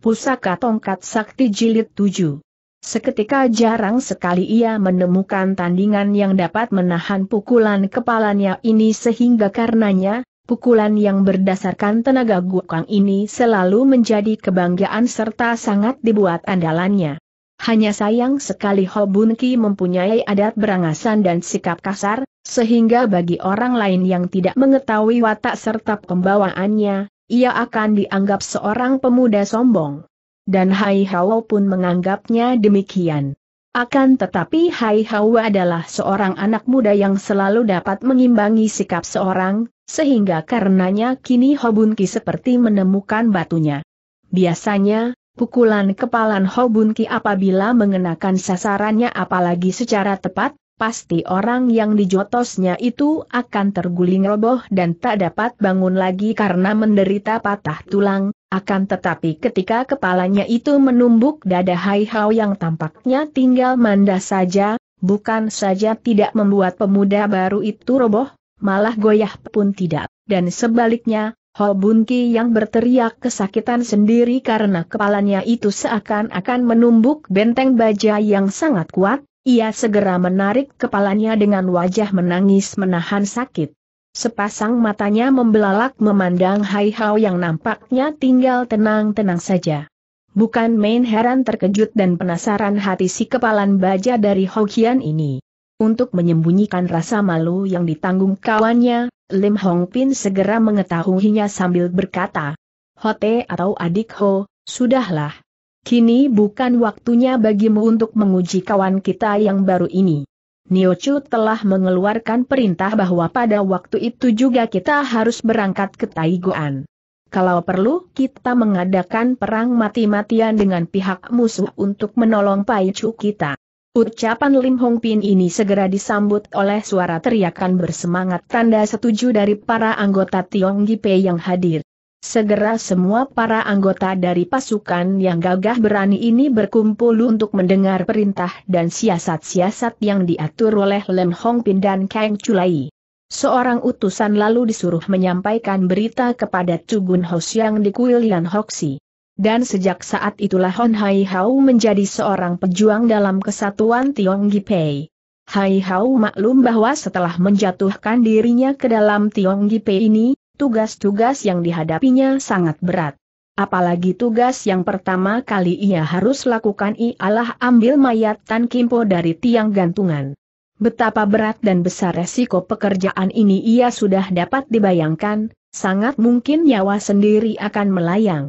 Pusaka Tongkat Sakti Jilid 7 Seketika jarang sekali ia menemukan tandingan yang dapat menahan pukulan kepalanya ini sehingga karenanya, pukulan yang berdasarkan tenaga gukang ini selalu menjadi kebanggaan serta sangat dibuat andalannya. Hanya sayang sekali Ho Bun Ki mempunyai adat berangasan dan sikap kasar, sehingga bagi orang lain yang tidak mengetahui watak serta pembawaannya, ia akan dianggap seorang pemuda sombong dan Hai Hao pun menganggapnya demikian. Akan tetapi Hai Hao adalah seorang anak muda yang selalu dapat mengimbangi sikap seorang, sehingga karenanya kini Hobunki seperti menemukan batunya. Biasanya, pukulan kepalan Hobunki apabila mengenakan sasarannya apalagi secara tepat, pasti orang yang dijotosnya itu akan terguling roboh dan tak dapat bangun lagi karena menderita patah tulang, akan tetapi ketika kepalanya itu menumbuk dada Hai Hao yang tampaknya tinggal manda saja, bukan saja tidak membuat pemuda baru itu roboh, malah goyah pun tidak, dan sebaliknya, Ho yang berteriak kesakitan sendiri karena kepalanya itu seakan-akan menumbuk benteng baja yang sangat kuat, ia segera menarik kepalanya dengan wajah menangis menahan sakit. Sepasang matanya membelalak memandang Hai Hao yang nampaknya tinggal tenang-tenang saja. Bukan main heran terkejut dan penasaran hati si kepalan baja dari Hokian ini. Untuk menyembunyikan rasa malu yang ditanggung kawannya, Lim Hong Pin segera mengetahuinya sambil berkata, Hote atau adik Ho, sudahlah. Kini bukan waktunya bagimu untuk menguji kawan kita yang baru ini. Nio Chu telah mengeluarkan perintah bahwa pada waktu itu juga kita harus berangkat ke Taiguan. Kalau perlu, kita mengadakan perang mati-matian dengan pihak musuh untuk menolong Pai Chu kita. Ucapan Lim Hong Pin ini segera disambut oleh suara teriakan bersemangat tanda setuju dari para anggota Tiong Gipe yang hadir. Segera semua para anggota dari pasukan yang gagah berani ini berkumpul untuk mendengar perintah dan siasat-siasat yang diatur oleh Lem Hong Pin dan Kang Chulai. Seorang utusan lalu disuruh menyampaikan berita kepada Tugun Hos yang di Kuilian Hoksi. Dan sejak saat itulah Hon Hai Hao menjadi seorang pejuang dalam kesatuan Tiong Gipei. Hai Hao maklum bahwa setelah menjatuhkan dirinya ke dalam Tiong Gipei ini, tugas-tugas yang dihadapinya sangat berat. Apalagi tugas yang pertama kali ia harus lakukan ialah ambil mayat Tan Kimpo dari tiang gantungan. Betapa berat dan besar resiko pekerjaan ini ia sudah dapat dibayangkan, sangat mungkin nyawa sendiri akan melayang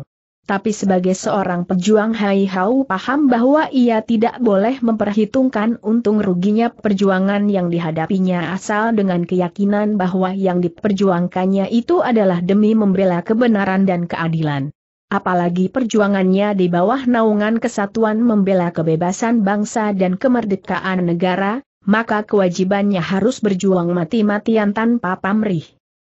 tapi sebagai seorang pejuang Hai Hau paham bahwa ia tidak boleh memperhitungkan untung ruginya perjuangan yang dihadapinya asal dengan keyakinan bahwa yang diperjuangkannya itu adalah demi membela kebenaran dan keadilan. Apalagi perjuangannya di bawah naungan kesatuan membela kebebasan bangsa dan kemerdekaan negara, maka kewajibannya harus berjuang mati-matian tanpa pamrih.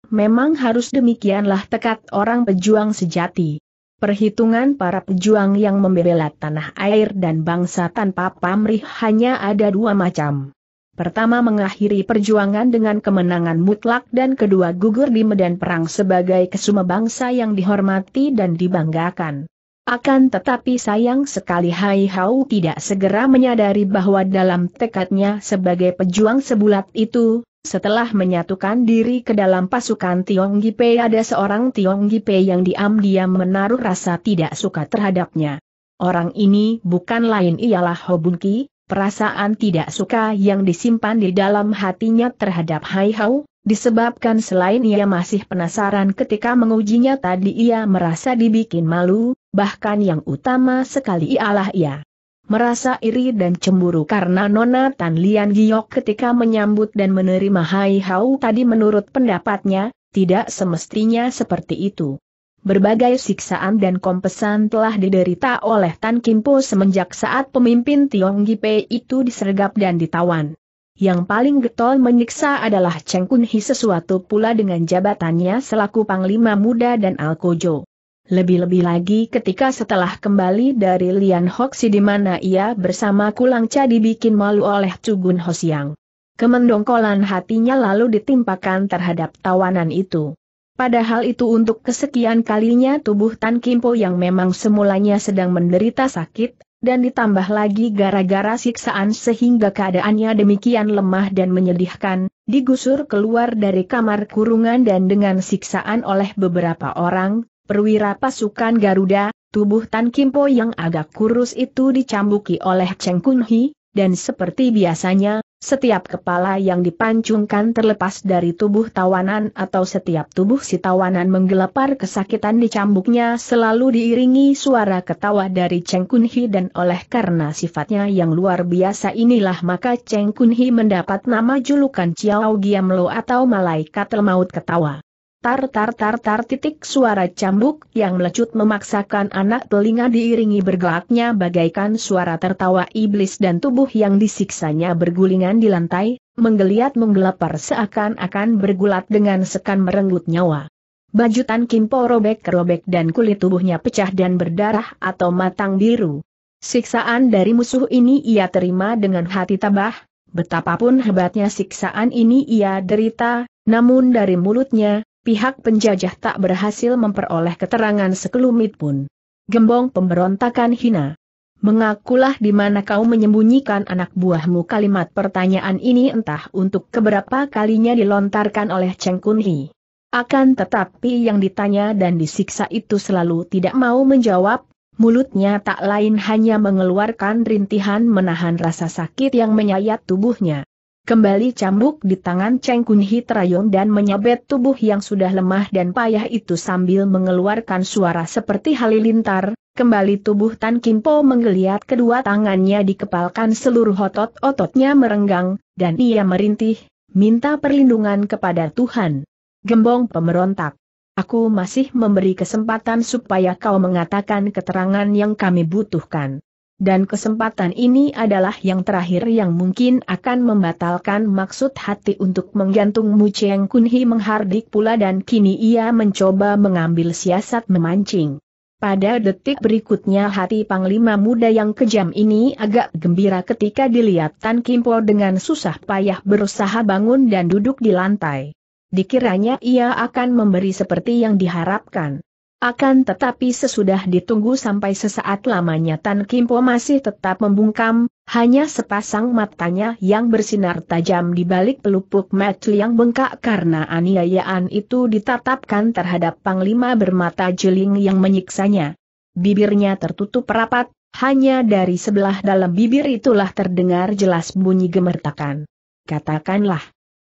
Memang harus demikianlah tekad orang pejuang sejati. Perhitungan para pejuang yang membela tanah air dan bangsa tanpa pamrih hanya ada dua macam. Pertama mengakhiri perjuangan dengan kemenangan mutlak dan kedua gugur di medan perang sebagai kesuma bangsa yang dihormati dan dibanggakan. Akan tetapi sayang sekali Hai Hau tidak segera menyadari bahwa dalam tekadnya sebagai pejuang sebulat itu, setelah menyatukan diri ke dalam pasukan Tiong Gipe ada seorang Tiong Gipe yang diam-diam menaruh rasa tidak suka terhadapnya. Orang ini bukan lain ialah Hobunki, perasaan tidak suka yang disimpan di dalam hatinya terhadap Hai Hau, disebabkan selain ia masih penasaran ketika mengujinya tadi ia merasa dibikin malu, bahkan yang utama sekali ialah ia merasa iri dan cemburu karena Nona Tan Lian Giok ketika menyambut dan menerima Hai Hau tadi menurut pendapatnya, tidak semestinya seperti itu. Berbagai siksaan dan kompesan telah diderita oleh Tan Kimpo semenjak saat pemimpin Tiong Gipe itu disergap dan ditawan. Yang paling getol menyiksa adalah Cheng Kun Hi sesuatu pula dengan jabatannya selaku Panglima Muda dan Alkojo. Lebih-lebih lagi ketika setelah kembali dari Lian Hoxi di mana ia bersama Kulang Cha dibikin malu oleh Cugun Hosiang. Kemendongkolan hatinya lalu ditimpakan terhadap tawanan itu. Padahal itu untuk kesekian kalinya tubuh Tan Kimpo yang memang semulanya sedang menderita sakit, dan ditambah lagi gara-gara siksaan sehingga keadaannya demikian lemah dan menyedihkan, digusur keluar dari kamar kurungan dan dengan siksaan oleh beberapa orang, perwira pasukan Garuda, tubuh Tan Kimpo yang agak kurus itu dicambuki oleh Cheng Kun Hi, dan seperti biasanya, setiap kepala yang dipancungkan terlepas dari tubuh tawanan atau setiap tubuh si tawanan menggelepar kesakitan dicambuknya selalu diiringi suara ketawa dari Cheng Kun Hi dan oleh karena sifatnya yang luar biasa inilah maka Cheng Kun Hi mendapat nama julukan Chiao Giam Lo atau Malaikat Lemaut Ketawa tar tar tar tar titik suara cambuk yang melecut memaksakan anak telinga diiringi bergelaknya bagaikan suara tertawa iblis dan tubuh yang disiksanya bergulingan di lantai, menggeliat menggelapar seakan-akan bergulat dengan sekan merenggut nyawa. Bajutan Kimpo robek-robek dan kulit tubuhnya pecah dan berdarah atau matang biru. Siksaan dari musuh ini ia terima dengan hati tabah, betapapun hebatnya siksaan ini ia derita, namun dari mulutnya, pihak penjajah tak berhasil memperoleh keterangan sekelumit pun. Gembong pemberontakan hina. Mengakulah di mana kau menyembunyikan anak buahmu kalimat pertanyaan ini entah untuk keberapa kalinya dilontarkan oleh Cheng Kun Hi. Akan tetapi yang ditanya dan disiksa itu selalu tidak mau menjawab, mulutnya tak lain hanya mengeluarkan rintihan menahan rasa sakit yang menyayat tubuhnya. Kembali cambuk di tangan Cheng Kun Hi terayun dan menyabet tubuh yang sudah lemah dan payah itu sambil mengeluarkan suara seperti halilintar, kembali tubuh Tan Kimpo menggeliat kedua tangannya dikepalkan seluruh otot-ototnya merenggang, dan ia merintih, minta perlindungan kepada Tuhan. Gembong pemerontak. Aku masih memberi kesempatan supaya kau mengatakan keterangan yang kami butuhkan dan kesempatan ini adalah yang terakhir yang mungkin akan membatalkan maksud hati untuk menggantung Mu Cheng Kunhi menghardik pula dan kini ia mencoba mengambil siasat memancing. Pada detik berikutnya hati Panglima muda yang kejam ini agak gembira ketika dilihat Tan Kimpo dengan susah payah berusaha bangun dan duduk di lantai. Dikiranya ia akan memberi seperti yang diharapkan. Akan tetapi sesudah ditunggu sampai sesaat lamanya Tan Kimpo masih tetap membungkam, hanya sepasang matanya yang bersinar tajam di balik pelupuk mata yang bengkak karena aniayaan itu ditatapkan terhadap Panglima bermata jeling yang menyiksanya. Bibirnya tertutup rapat, hanya dari sebelah dalam bibir itulah terdengar jelas bunyi gemertakan. Katakanlah.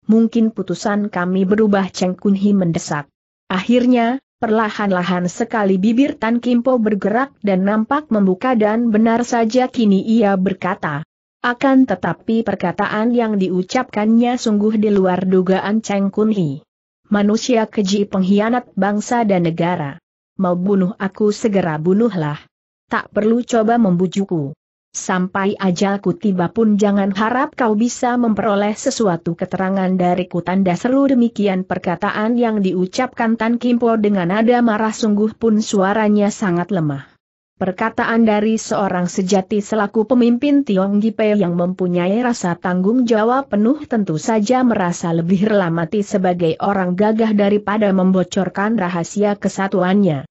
Mungkin putusan kami berubah Cheng Kunhi mendesak. Akhirnya, Perlahan-lahan sekali bibir Tan Kimpo bergerak dan nampak membuka dan benar saja kini ia berkata. Akan tetapi perkataan yang diucapkannya sungguh di luar dugaan Cheng Kun Hi. Manusia keji pengkhianat bangsa dan negara. Mau bunuh aku segera bunuhlah. Tak perlu coba membujukku. Sampai ajalku tiba pun jangan harap kau bisa memperoleh sesuatu keterangan dariku tanda seru demikian perkataan yang diucapkan Tan Kimpo dengan nada marah sungguh pun suaranya sangat lemah. Perkataan dari seorang sejati selaku pemimpin Tiong Gipe yang mempunyai rasa tanggung jawab penuh tentu saja merasa lebih rela mati sebagai orang gagah daripada membocorkan rahasia kesatuannya.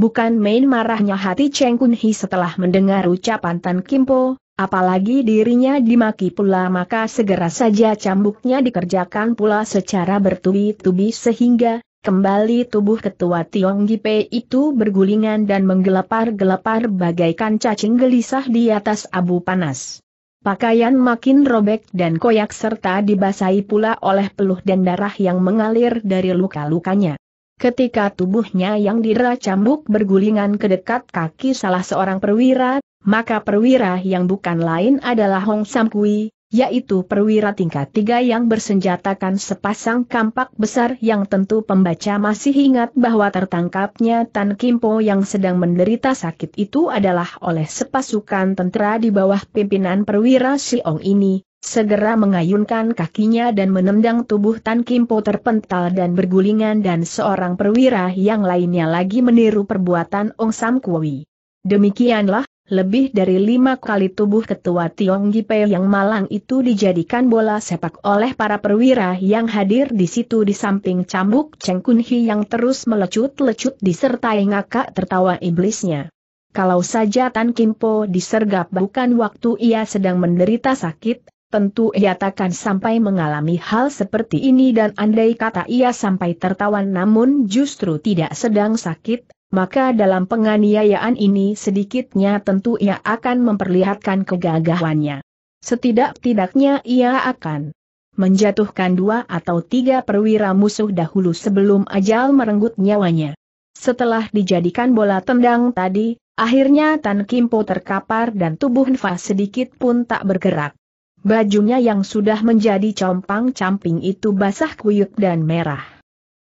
Bukan main marahnya hati Cheng Kun Hi setelah mendengar ucapan Tan Kimpo, apalagi dirinya dimaki pula maka segera saja cambuknya dikerjakan pula secara bertubi-tubi sehingga, kembali tubuh ketua Tiong Gipe itu bergulingan dan menggelepar-gelepar bagaikan cacing gelisah di atas abu panas. Pakaian makin robek dan koyak serta dibasahi pula oleh peluh dan darah yang mengalir dari luka-lukanya. Ketika tubuhnya yang didera cambuk bergulingan ke dekat kaki salah seorang perwira, maka perwira yang bukan lain adalah Hong Sam Kui, yaitu perwira tingkat tiga yang bersenjatakan sepasang kampak besar yang tentu pembaca masih ingat bahwa tertangkapnya Tan Kimpo yang sedang menderita sakit itu adalah oleh sepasukan tentara di bawah pimpinan perwira Siong ini, segera mengayunkan kakinya dan menendang tubuh Tan Kimpo terpental dan bergulingan dan seorang perwira yang lainnya lagi meniru perbuatan Ong Sam Kui. Demikianlah, lebih dari lima kali tubuh ketua Tiong Gipe yang malang itu dijadikan bola sepak oleh para perwira yang hadir di situ di samping cambuk Cheng Kun Hi yang terus melecut-lecut disertai ngakak tertawa iblisnya. Kalau saja Tan Kimpo disergap bukan waktu ia sedang menderita sakit, tentu ia takkan sampai mengalami hal seperti ini dan andai kata ia sampai tertawan namun justru tidak sedang sakit, maka dalam penganiayaan ini sedikitnya tentu ia akan memperlihatkan kegagahannya. Setidak-tidaknya ia akan menjatuhkan dua atau tiga perwira musuh dahulu sebelum ajal merenggut nyawanya. Setelah dijadikan bola tendang tadi, akhirnya Tan Kimpo terkapar dan tubuh Nfa sedikit pun tak bergerak. Bajunya yang sudah menjadi compang-camping itu basah kuyuk dan merah.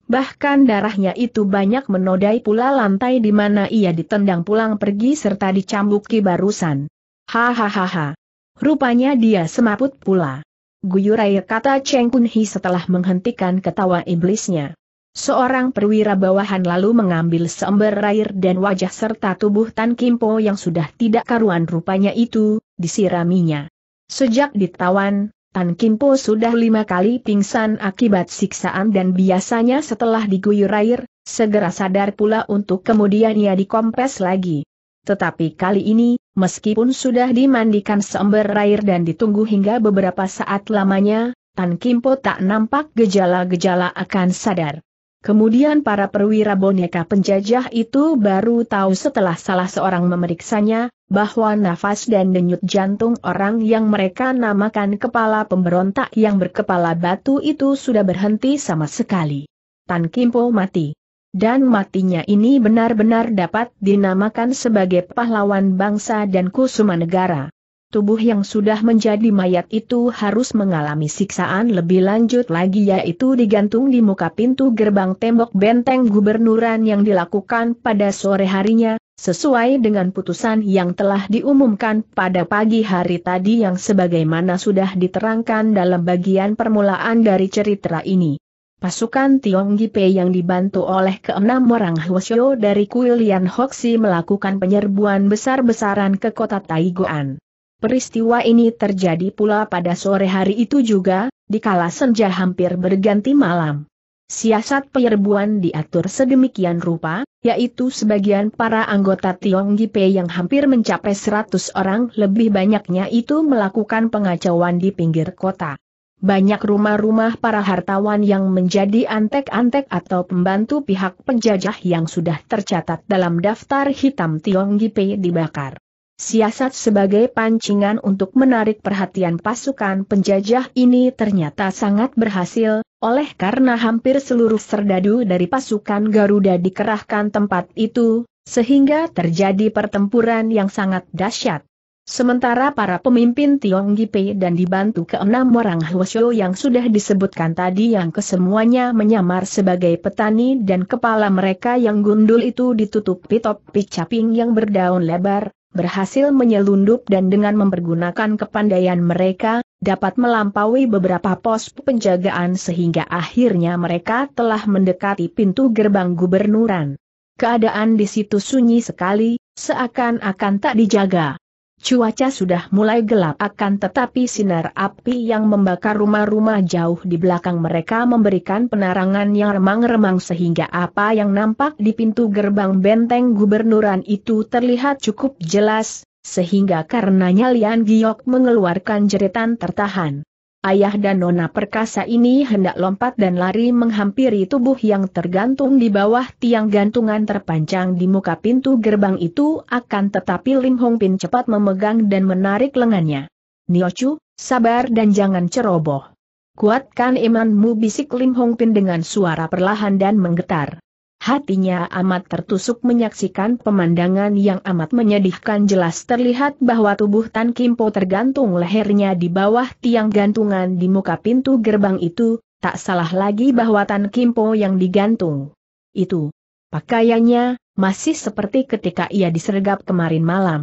Bahkan darahnya itu banyak menodai pula lantai di mana ia ditendang pulang pergi serta dicambuki barusan. Hahaha. Rupanya dia semaput pula. Guyurai kata Cheng Kun Hi setelah menghentikan ketawa iblisnya. Seorang perwira bawahan lalu mengambil seember air dan wajah serta tubuh Tan Kimpo yang sudah tidak karuan rupanya itu, disiraminya. Sejak ditawan, Tan Kimpo sudah lima kali pingsan akibat siksaan dan biasanya setelah diguyur air, segera sadar pula untuk kemudian ia dikompres lagi. Tetapi kali ini, meskipun sudah dimandikan seember air dan ditunggu hingga beberapa saat lamanya, Tan Kimpo tak nampak gejala-gejala akan sadar. Kemudian para perwira boneka penjajah itu baru tahu setelah salah seorang memeriksanya, bahwa nafas dan denyut jantung orang yang mereka namakan kepala pemberontak yang berkepala batu itu sudah berhenti sama sekali. Tan Kimpo mati. Dan matinya ini benar-benar dapat dinamakan sebagai pahlawan bangsa dan kusuma negara tubuh yang sudah menjadi mayat itu harus mengalami siksaan lebih lanjut lagi yaitu digantung di muka pintu gerbang tembok benteng gubernuran yang dilakukan pada sore harinya, sesuai dengan putusan yang telah diumumkan pada pagi hari tadi yang sebagaimana sudah diterangkan dalam bagian permulaan dari cerita ini. Pasukan Tiong Gipe yang dibantu oleh keenam orang Hwasyo dari Kuilian Hoxi melakukan penyerbuan besar-besaran ke kota Taigoan. Peristiwa ini terjadi pula pada sore hari itu juga, di kala senja hampir berganti malam. Siasat penyerbuan diatur sedemikian rupa, yaitu sebagian para anggota Tiong Gipe yang hampir mencapai 100 orang lebih banyaknya itu melakukan pengacauan di pinggir kota. Banyak rumah-rumah para hartawan yang menjadi antek-antek atau pembantu pihak penjajah yang sudah tercatat dalam daftar hitam Tiong Gipe dibakar. Siasat sebagai pancingan untuk menarik perhatian pasukan penjajah ini ternyata sangat berhasil, oleh karena hampir seluruh serdadu dari pasukan Garuda dikerahkan tempat itu, sehingga terjadi pertempuran yang sangat dahsyat. Sementara para pemimpin Tiong Gipe dan dibantu keenam orang Hwasyo yang sudah disebutkan tadi yang kesemuanya menyamar sebagai petani dan kepala mereka yang gundul itu ditutupi topi caping yang berdaun lebar, berhasil menyelundup dan dengan mempergunakan kepandaian mereka, dapat melampaui beberapa pos penjagaan sehingga akhirnya mereka telah mendekati pintu gerbang gubernuran. Keadaan di situ sunyi sekali, seakan-akan tak dijaga. Cuaca sudah mulai gelap akan tetapi sinar api yang membakar rumah-rumah jauh di belakang mereka memberikan penerangan yang remang-remang sehingga apa yang nampak di pintu gerbang benteng gubernuran itu terlihat cukup jelas, sehingga karenanya Lian Giok mengeluarkan jeritan tertahan. Ayah dan nona perkasa ini hendak lompat dan lari menghampiri tubuh yang tergantung di bawah tiang gantungan terpanjang di muka pintu gerbang itu akan tetapi Lim Hong Pin cepat memegang dan menarik lengannya. Niochu, sabar dan jangan ceroboh. Kuatkan imanmu bisik Lim Hong Pin dengan suara perlahan dan menggetar. Hatinya amat tertusuk menyaksikan pemandangan yang amat menyedihkan jelas terlihat bahwa tubuh Tan Kimpo tergantung lehernya di bawah tiang gantungan di muka pintu gerbang itu, tak salah lagi bahwa Tan Kimpo yang digantung. Itu. Pakaiannya, masih seperti ketika ia disergap kemarin malam.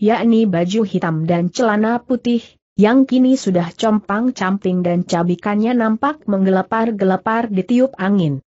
Yakni baju hitam dan celana putih, yang kini sudah compang-camping dan cabikannya nampak menggelepar-gelepar di tiup angin.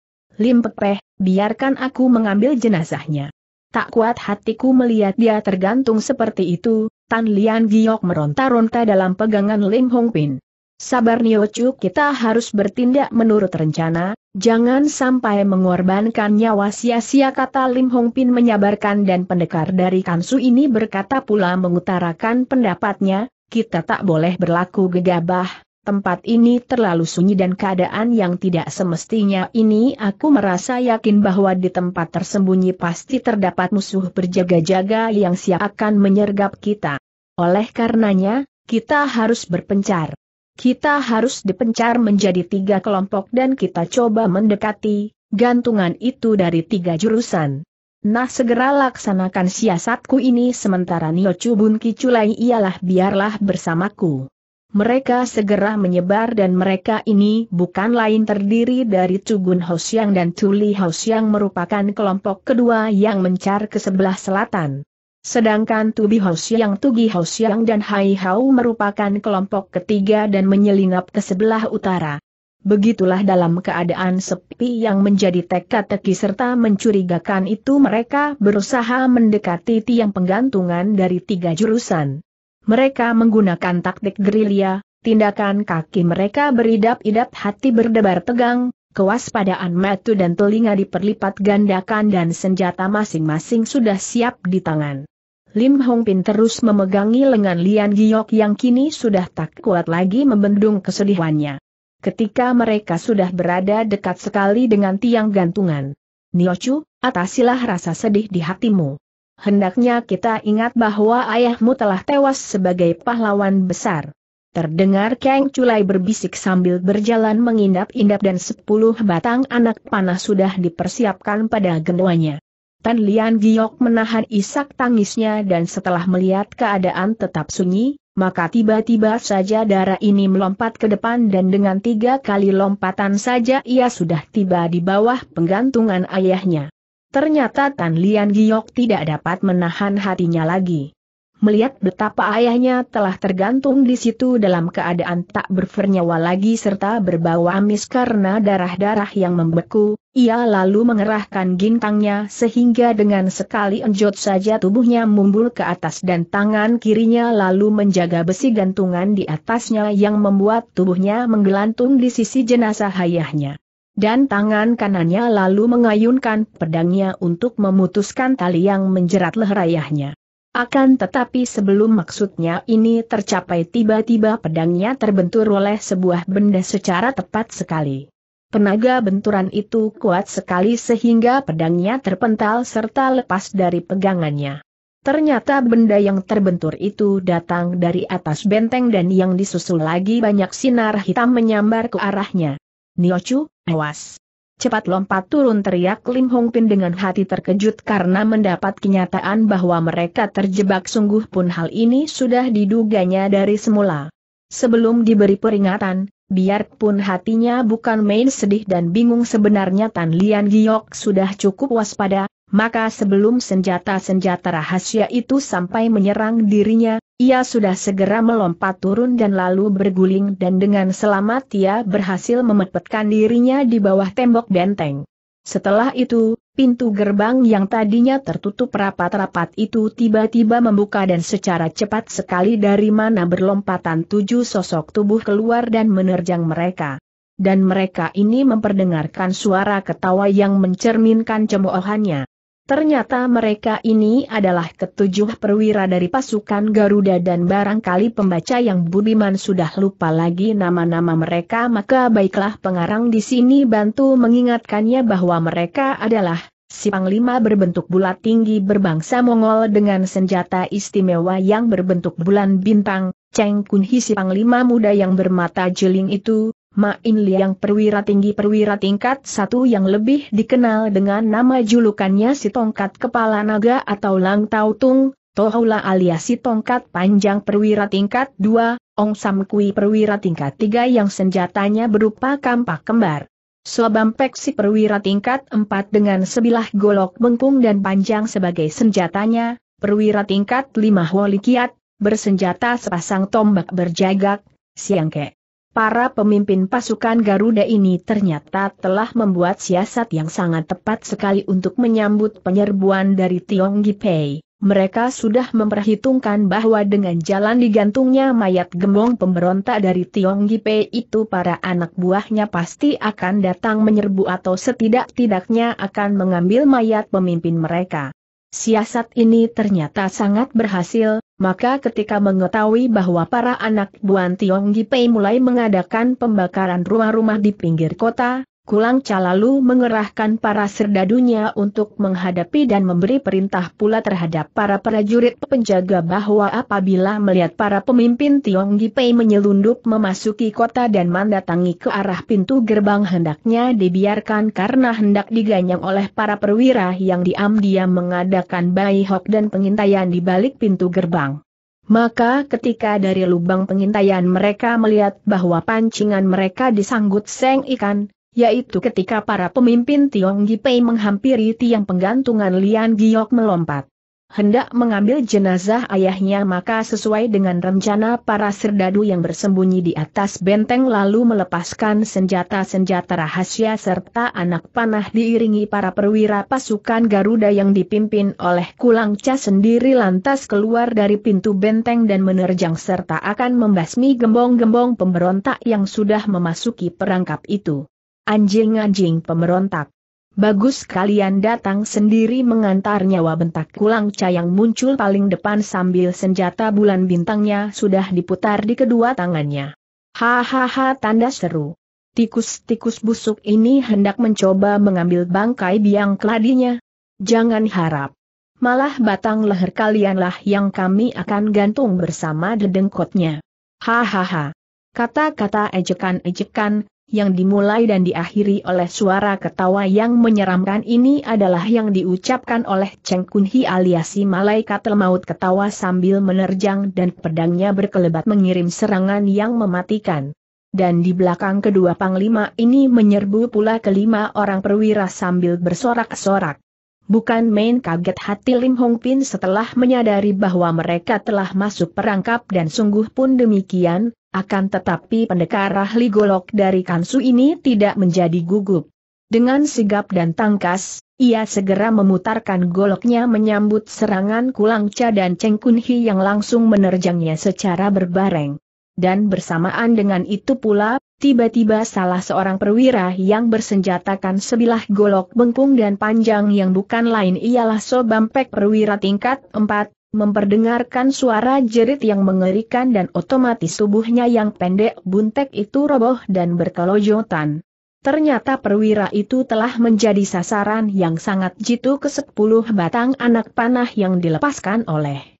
Lim Pepeh, biarkan aku mengambil jenazahnya. Tak kuat hatiku melihat dia tergantung seperti itu, Tan Lian Giok meronta-ronta dalam pegangan Lim Hong Pin. Sabar Niochu kita harus bertindak menurut rencana, jangan sampai mengorbankan nyawa sia-sia kata Lim Hong Pin menyabarkan dan pendekar dari Kansu ini berkata pula mengutarakan pendapatnya, kita tak boleh berlaku gegabah, tempat ini terlalu sunyi dan keadaan yang tidak semestinya ini aku merasa yakin bahwa di tempat tersembunyi pasti terdapat musuh berjaga-jaga yang siap akan menyergap kita. Oleh karenanya, kita harus berpencar. Kita harus dipencar menjadi tiga kelompok dan kita coba mendekati gantungan itu dari tiga jurusan. Nah segera laksanakan siasatku ini sementara Nio Cubun Kiculai ialah biarlah bersamaku. Mereka segera menyebar dan mereka ini bukan lain terdiri dari Cugun Hosiang dan Tuli Hosiang merupakan kelompok kedua yang mencar ke sebelah selatan. Sedangkan Tubi Hosiang Tugi Hosiang dan Hai Hau merupakan kelompok ketiga dan menyelinap ke sebelah utara. Begitulah dalam keadaan sepi yang menjadi teka-teki serta mencurigakan itu mereka berusaha mendekati tiang penggantungan dari tiga jurusan. Mereka menggunakan taktik gerilya, tindakan kaki mereka beridap-idap hati berdebar tegang, kewaspadaan mata dan telinga diperlipat gandakan dan senjata masing-masing sudah siap di tangan. Lim Hong Pin terus memegangi lengan Lian Giok yang kini sudah tak kuat lagi membendung kesedihannya. Ketika mereka sudah berada dekat sekali dengan tiang gantungan. Niochu, atasilah rasa sedih di hatimu hendaknya kita ingat bahwa ayahmu telah tewas sebagai pahlawan besar. Terdengar Kang Culai berbisik sambil berjalan mengindap-indap dan sepuluh batang anak panah sudah dipersiapkan pada genduanya. Tan Lian Giok menahan isak tangisnya dan setelah melihat keadaan tetap sunyi, maka tiba-tiba saja darah ini melompat ke depan dan dengan tiga kali lompatan saja ia sudah tiba di bawah penggantungan ayahnya. Ternyata Tan Lian Giok tidak dapat menahan hatinya lagi. Melihat betapa ayahnya telah tergantung di situ dalam keadaan tak bernyawa lagi serta berbau amis karena darah-darah yang membeku, ia lalu mengerahkan gintangnya sehingga dengan sekali enjot saja tubuhnya mumbul ke atas dan tangan kirinya lalu menjaga besi gantungan di atasnya yang membuat tubuhnya menggelantung di sisi jenazah ayahnya dan tangan kanannya lalu mengayunkan pedangnya untuk memutuskan tali yang menjerat leher ayahnya. Akan tetapi sebelum maksudnya ini tercapai tiba-tiba pedangnya terbentur oleh sebuah benda secara tepat sekali. Tenaga benturan itu kuat sekali sehingga pedangnya terpental serta lepas dari pegangannya. Ternyata benda yang terbentur itu datang dari atas benteng dan yang disusul lagi banyak sinar hitam menyambar ke arahnya. Niochu, awas. Cepat lompat turun teriak Lim Hong Pin dengan hati terkejut karena mendapat kenyataan bahwa mereka terjebak sungguh pun hal ini sudah diduganya dari semula. Sebelum diberi peringatan, biarpun hatinya bukan main sedih dan bingung sebenarnya Tan Lian Giok sudah cukup waspada, maka sebelum senjata-senjata rahasia itu sampai menyerang dirinya, ia sudah segera melompat turun dan lalu berguling dan dengan selamat ia berhasil memepetkan dirinya di bawah tembok benteng. Setelah itu, pintu gerbang yang tadinya tertutup rapat-rapat itu tiba-tiba membuka dan secara cepat sekali dari mana berlompatan tujuh sosok tubuh keluar dan menerjang mereka. Dan mereka ini memperdengarkan suara ketawa yang mencerminkan cemoohannya. Ternyata mereka ini adalah ketujuh perwira dari pasukan Garuda dan barangkali pembaca yang budiman sudah lupa lagi nama-nama mereka maka baiklah pengarang di sini bantu mengingatkannya bahwa mereka adalah si Panglima berbentuk bulat tinggi berbangsa Mongol dengan senjata istimewa yang berbentuk bulan bintang, Cheng Kunhi si Panglima muda yang bermata jeling itu, Ma In Liang perwira tinggi perwira tingkat satu yang lebih dikenal dengan nama julukannya si tongkat kepala naga atau Lang Tau Tung, Tohula alias si tongkat panjang perwira tingkat dua, Ong Sam Kui perwira tingkat tiga yang senjatanya berupa kampak kembar. Sobampek si perwira tingkat empat dengan sebilah golok bengkung dan panjang sebagai senjatanya, perwira tingkat lima Holi Kiat, bersenjata sepasang tombak berjagak, Siangke. Para pemimpin pasukan Garuda ini ternyata telah membuat siasat yang sangat tepat sekali untuk menyambut penyerbuan dari Tiong Gipei. Mereka sudah memperhitungkan bahwa dengan jalan digantungnya mayat gembong pemberontak dari Tiong Gipei itu para anak buahnya pasti akan datang menyerbu atau setidak-tidaknya akan mengambil mayat pemimpin mereka. Siasat ini ternyata sangat berhasil, maka ketika mengetahui bahwa para anak Buan Tiong Gipei mulai mengadakan pembakaran rumah-rumah di pinggir kota, Kulang Calalu mengerahkan para serdadunya untuk menghadapi dan memberi perintah pula terhadap para prajurit penjaga bahwa apabila melihat para pemimpin Tiong Gipei menyelundup memasuki kota dan mendatangi ke arah pintu gerbang hendaknya dibiarkan karena hendak diganyang oleh para perwira yang diam-diam mengadakan bayi hok dan pengintaian di balik pintu gerbang. Maka ketika dari lubang pengintaian mereka melihat bahwa pancingan mereka disanggut seng ikan, yaitu ketika para pemimpin Tiong Gipei menghampiri tiang penggantungan Lian Giok melompat. Hendak mengambil jenazah ayahnya maka sesuai dengan rencana para serdadu yang bersembunyi di atas benteng lalu melepaskan senjata-senjata rahasia serta anak panah diiringi para perwira pasukan Garuda yang dipimpin oleh Kulang Cha sendiri lantas keluar dari pintu benteng dan menerjang serta akan membasmi gembong-gembong pemberontak yang sudah memasuki perangkap itu. Anjing-anjing pemberontak. Bagus kalian datang sendiri mengantar nyawa bentak kulang cayang muncul paling depan sambil senjata bulan bintangnya sudah diputar di kedua tangannya. Hahaha tanda seru. Tikus-tikus busuk ini hendak mencoba mengambil bangkai biang keladinya. Jangan harap. Malah batang leher kalianlah yang kami akan gantung bersama dedengkotnya. Hahaha. Kata-kata ejekan-ejekan, yang dimulai dan diakhiri oleh suara ketawa yang menyeramkan ini adalah yang diucapkan oleh Cheng Kun Hi alias malaikat maut ketawa sambil menerjang dan pedangnya berkelebat mengirim serangan yang mematikan. Dan di belakang kedua panglima ini menyerbu pula kelima orang perwira sambil bersorak-sorak. Bukan main kaget hati Lim Hong Pin setelah menyadari bahwa mereka telah masuk perangkap dan sungguh pun demikian, akan tetapi pendekar ahli golok dari Kansu ini tidak menjadi gugup. Dengan sigap dan tangkas, ia segera memutarkan goloknya menyambut serangan Kulangca dan Cheng Kun Hi yang langsung menerjangnya secara berbareng. Dan bersamaan dengan itu pula, tiba-tiba salah seorang perwira yang bersenjatakan sebilah golok bengkung dan panjang yang bukan lain ialah Sobampek perwira tingkat 4, memperdengarkan suara jerit yang mengerikan dan otomatis tubuhnya yang pendek buntek itu roboh dan berkelojotan. Ternyata perwira itu telah menjadi sasaran yang sangat jitu ke sepuluh batang anak panah yang dilepaskan oleh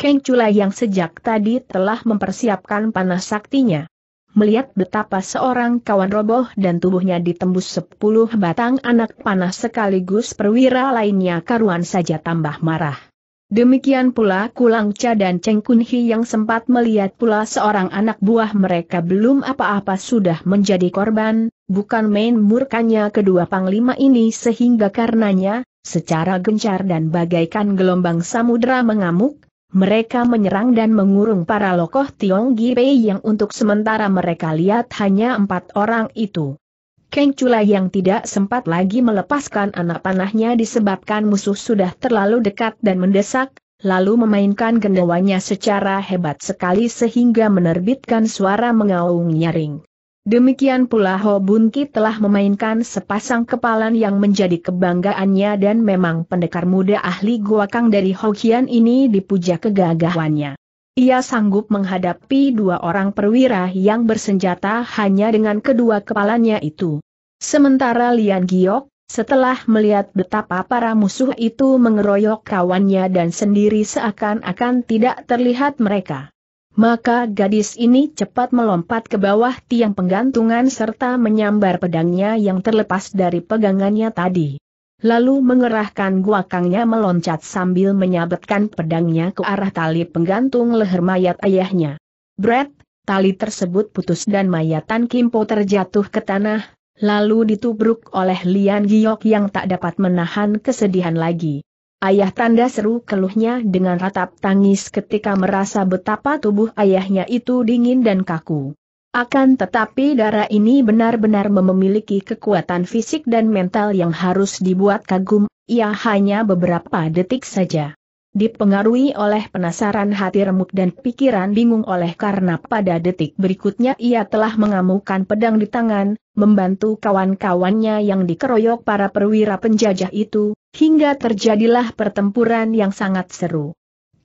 Keng Chulai yang sejak tadi telah mempersiapkan panah saktinya. Melihat betapa seorang kawan roboh dan tubuhnya ditembus sepuluh batang anak panah sekaligus perwira lainnya karuan saja tambah marah. Demikian pula Kulang Cha dan Cheng Kun Hi yang sempat melihat pula seorang anak buah mereka belum apa-apa sudah menjadi korban, bukan main murkanya kedua panglima ini sehingga karenanya, secara gencar dan bagaikan gelombang samudera mengamuk, mereka menyerang dan mengurung para lokoh Tiong Pei yang untuk sementara mereka lihat hanya empat orang itu. Keng Chula yang tidak sempat lagi melepaskan anak panahnya disebabkan musuh sudah terlalu dekat dan mendesak, lalu memainkan gendawanya secara hebat sekali sehingga menerbitkan suara mengaung nyaring. Demikian pula Ho Bun Ki telah memainkan sepasang kepalan yang menjadi kebanggaannya dan memang pendekar muda ahli Gua Kang dari Ho Kian ini dipuja kegagahannya. Ia sanggup menghadapi dua orang perwira yang bersenjata hanya dengan kedua kepalanya itu. Sementara Lian Giok, setelah melihat betapa para musuh itu mengeroyok kawannya dan sendiri seakan-akan tidak terlihat mereka. Maka gadis ini cepat melompat ke bawah tiang penggantungan serta menyambar pedangnya yang terlepas dari pegangannya tadi lalu mengerahkan guakangnya meloncat sambil menyabetkan pedangnya ke arah tali penggantung leher mayat ayahnya. Brett, tali tersebut putus dan mayat Tan Kimpo terjatuh ke tanah, lalu ditubruk oleh Lian Giok yang tak dapat menahan kesedihan lagi. Ayah tanda seru keluhnya dengan ratap tangis ketika merasa betapa tubuh ayahnya itu dingin dan kaku. Akan tetapi darah ini benar-benar memiliki kekuatan fisik dan mental yang harus dibuat kagum, ia hanya beberapa detik saja. Dipengaruhi oleh penasaran hati remuk dan pikiran bingung oleh karena pada detik berikutnya ia telah mengamukan pedang di tangan, membantu kawan-kawannya yang dikeroyok para perwira penjajah itu, hingga terjadilah pertempuran yang sangat seru.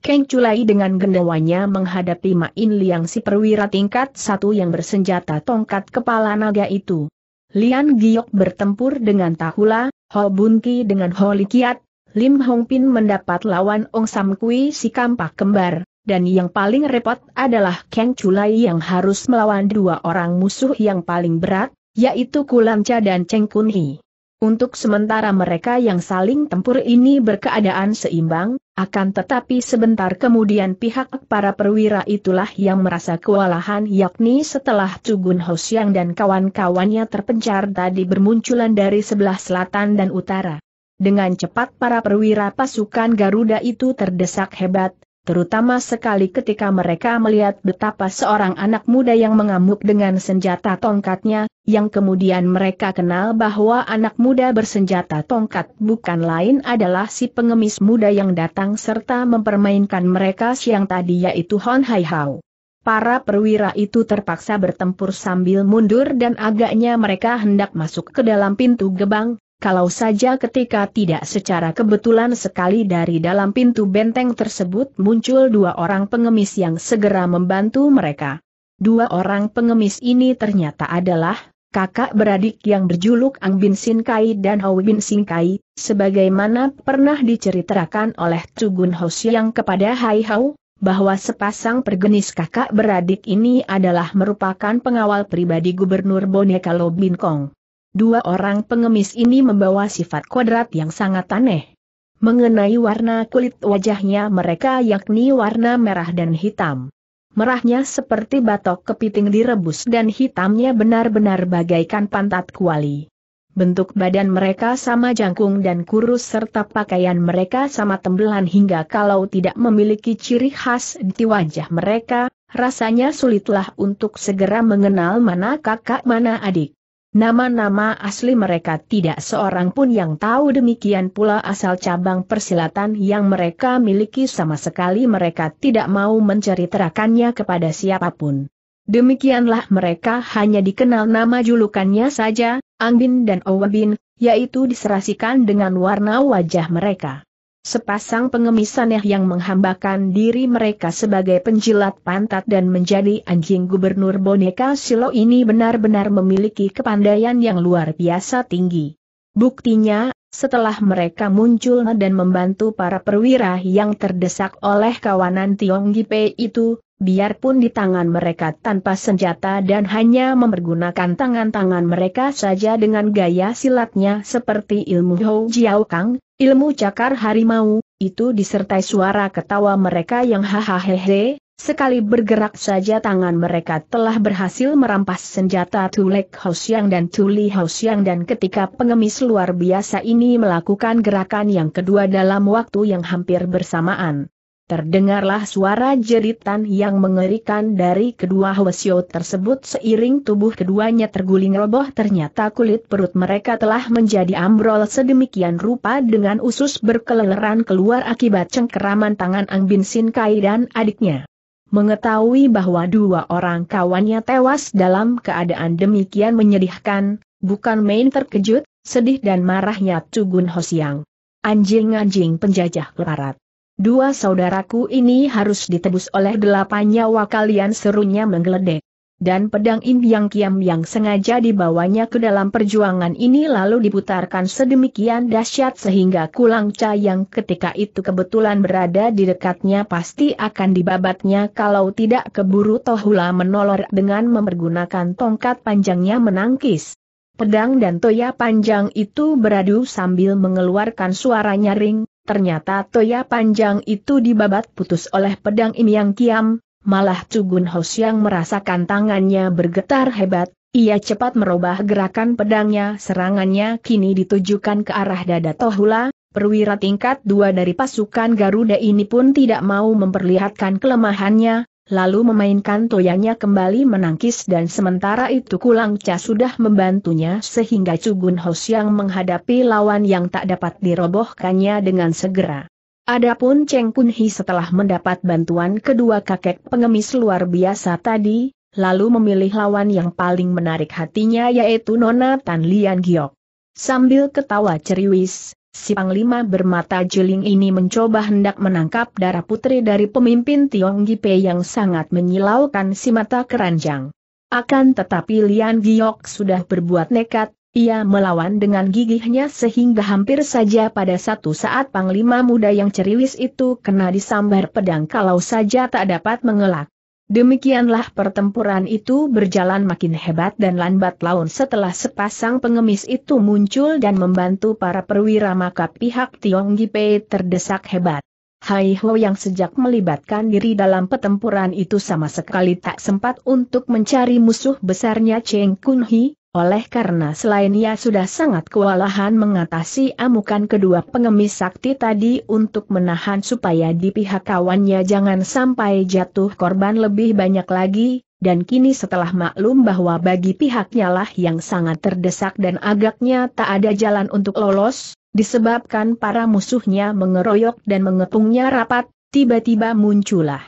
Keng Culai dengan gendawanya menghadapi Main Liang si perwira tingkat satu yang bersenjata tongkat kepala naga itu. Lian Giok bertempur dengan Tahula, Ho Bunki dengan Ho Likiat, Lim Hong Pin mendapat lawan Ong Sam Kui si kampak kembar, dan yang paling repot adalah Keng Culai yang harus melawan dua orang musuh yang paling berat, yaitu Kulam Cha dan Cheng Kun Hee. Untuk sementara mereka yang saling tempur ini berkeadaan seimbang, akan tetapi sebentar kemudian pihak para perwira itulah yang merasa kewalahan yakni setelah Cugun Hosiang dan kawan-kawannya terpencar tadi bermunculan dari sebelah selatan dan utara. Dengan cepat para perwira pasukan Garuda itu terdesak hebat, terutama sekali ketika mereka melihat betapa seorang anak muda yang mengamuk dengan senjata tongkatnya, yang kemudian mereka kenal bahwa anak muda bersenjata tongkat bukan lain adalah si pengemis muda yang datang serta mempermainkan mereka siang tadi yaitu Hon Hai Hao. Para perwira itu terpaksa bertempur sambil mundur dan agaknya mereka hendak masuk ke dalam pintu gebang, kalau saja ketika tidak secara kebetulan sekali dari dalam pintu benteng tersebut muncul dua orang pengemis yang segera membantu mereka. Dua orang pengemis ini ternyata adalah kakak beradik yang berjuluk Ang Bin Sin Kai dan Hou Bin Sin Kai, sebagaimana pernah diceritakan oleh Cugun Siang kepada Hai Hao, bahwa sepasang pergenis kakak beradik ini adalah merupakan pengawal pribadi Gubernur Boneka Lo Bin Kong. Dua orang pengemis ini membawa sifat kodrat yang sangat aneh. Mengenai warna kulit wajahnya mereka yakni warna merah dan hitam. Merahnya seperti batok kepiting direbus dan hitamnya benar-benar bagaikan pantat kuali. Bentuk badan mereka sama jangkung dan kurus serta pakaian mereka sama tembelan hingga kalau tidak memiliki ciri khas di wajah mereka, rasanya sulitlah untuk segera mengenal mana kakak mana adik. Nama-nama asli mereka tidak seorang pun yang tahu demikian pula asal cabang persilatan yang mereka miliki sama sekali mereka tidak mau menceritakannya kepada siapa pun. Demikianlah mereka hanya dikenal nama julukannya saja, Angbin dan Owabin, yaitu diserasikan dengan warna wajah mereka. Sepasang pengemis aneh yang menghambakan diri mereka sebagai penjilat pantat dan menjadi anjing gubernur boneka silo ini benar-benar memiliki kepandaian yang luar biasa tinggi. Buktinya, setelah mereka muncul dan membantu para perwira yang terdesak oleh kawanan Tiong Gipe itu, biarpun di tangan mereka tanpa senjata dan hanya mempergunakan tangan-tangan mereka saja dengan gaya silatnya seperti ilmu Hou Jiao Kang, Ilmu cakar harimau, itu disertai suara ketawa mereka yang hahaha sekali bergerak saja tangan mereka telah berhasil merampas senjata Tulek Hosiang dan Tuli Hosiang dan ketika pengemis luar biasa ini melakukan gerakan yang kedua dalam waktu yang hampir bersamaan. Terdengarlah suara jeritan yang mengerikan dari kedua Hwasyo tersebut seiring tubuh keduanya terguling roboh ternyata kulit perut mereka telah menjadi ambrol sedemikian rupa dengan usus berkeleleran keluar akibat cengkeraman tangan Ang Bin Sin Kai dan adiknya. Mengetahui bahwa dua orang kawannya tewas dalam keadaan demikian menyedihkan, bukan main terkejut, sedih dan marahnya Tugun Hosiang. Anjing-anjing penjajah barat. Dua saudaraku ini harus ditebus oleh delapan nyawa kalian serunya menggeledek. Dan pedang Im Yang Kiam yang sengaja dibawanya ke dalam perjuangan ini lalu diputarkan sedemikian dahsyat sehingga Kulang Cha yang ketika itu kebetulan berada di dekatnya pasti akan dibabatnya kalau tidak keburu Tohula menolor dengan mempergunakan tongkat panjangnya menangkis. Pedang dan toya panjang itu beradu sambil mengeluarkan suara nyaring, ternyata toya panjang itu dibabat putus oleh pedang Im Yang Kiam, malah Cugun Hos yang merasakan tangannya bergetar hebat, ia cepat merubah gerakan pedangnya serangannya kini ditujukan ke arah dada Tohula, perwira tingkat dua dari pasukan Garuda ini pun tidak mau memperlihatkan kelemahannya, lalu memainkan toyanya kembali menangkis dan sementara itu Kulang Cha sudah membantunya sehingga Cugun yang menghadapi lawan yang tak dapat dirobohkannya dengan segera. Adapun Cheng Kun Hi setelah mendapat bantuan kedua kakek pengemis luar biasa tadi, lalu memilih lawan yang paling menarik hatinya yaitu Nona Tan Lian Giok. Sambil ketawa ceriwis, si Panglima bermata jeling ini mencoba hendak menangkap darah putri dari pemimpin Tiong Gipe yang sangat menyilaukan si mata keranjang. Akan tetapi Lian Giok sudah berbuat nekat, ia melawan dengan gigihnya sehingga hampir saja pada satu saat Panglima muda yang ceriwis itu kena disambar pedang kalau saja tak dapat mengelak. Demikianlah pertempuran itu berjalan makin hebat dan lambat laun setelah sepasang pengemis itu muncul dan membantu para perwira maka pihak Tiong Gipe terdesak hebat. Hai Ho yang sejak melibatkan diri dalam pertempuran itu sama sekali tak sempat untuk mencari musuh besarnya Cheng Kun Hi, oleh karena selain ia sudah sangat kewalahan mengatasi amukan kedua pengemis sakti tadi untuk menahan supaya di pihak kawannya jangan sampai jatuh korban lebih banyak lagi, dan kini setelah maklum bahwa bagi pihaknya lah yang sangat terdesak dan agaknya tak ada jalan untuk lolos, disebabkan para musuhnya mengeroyok dan mengepungnya rapat, tiba-tiba muncullah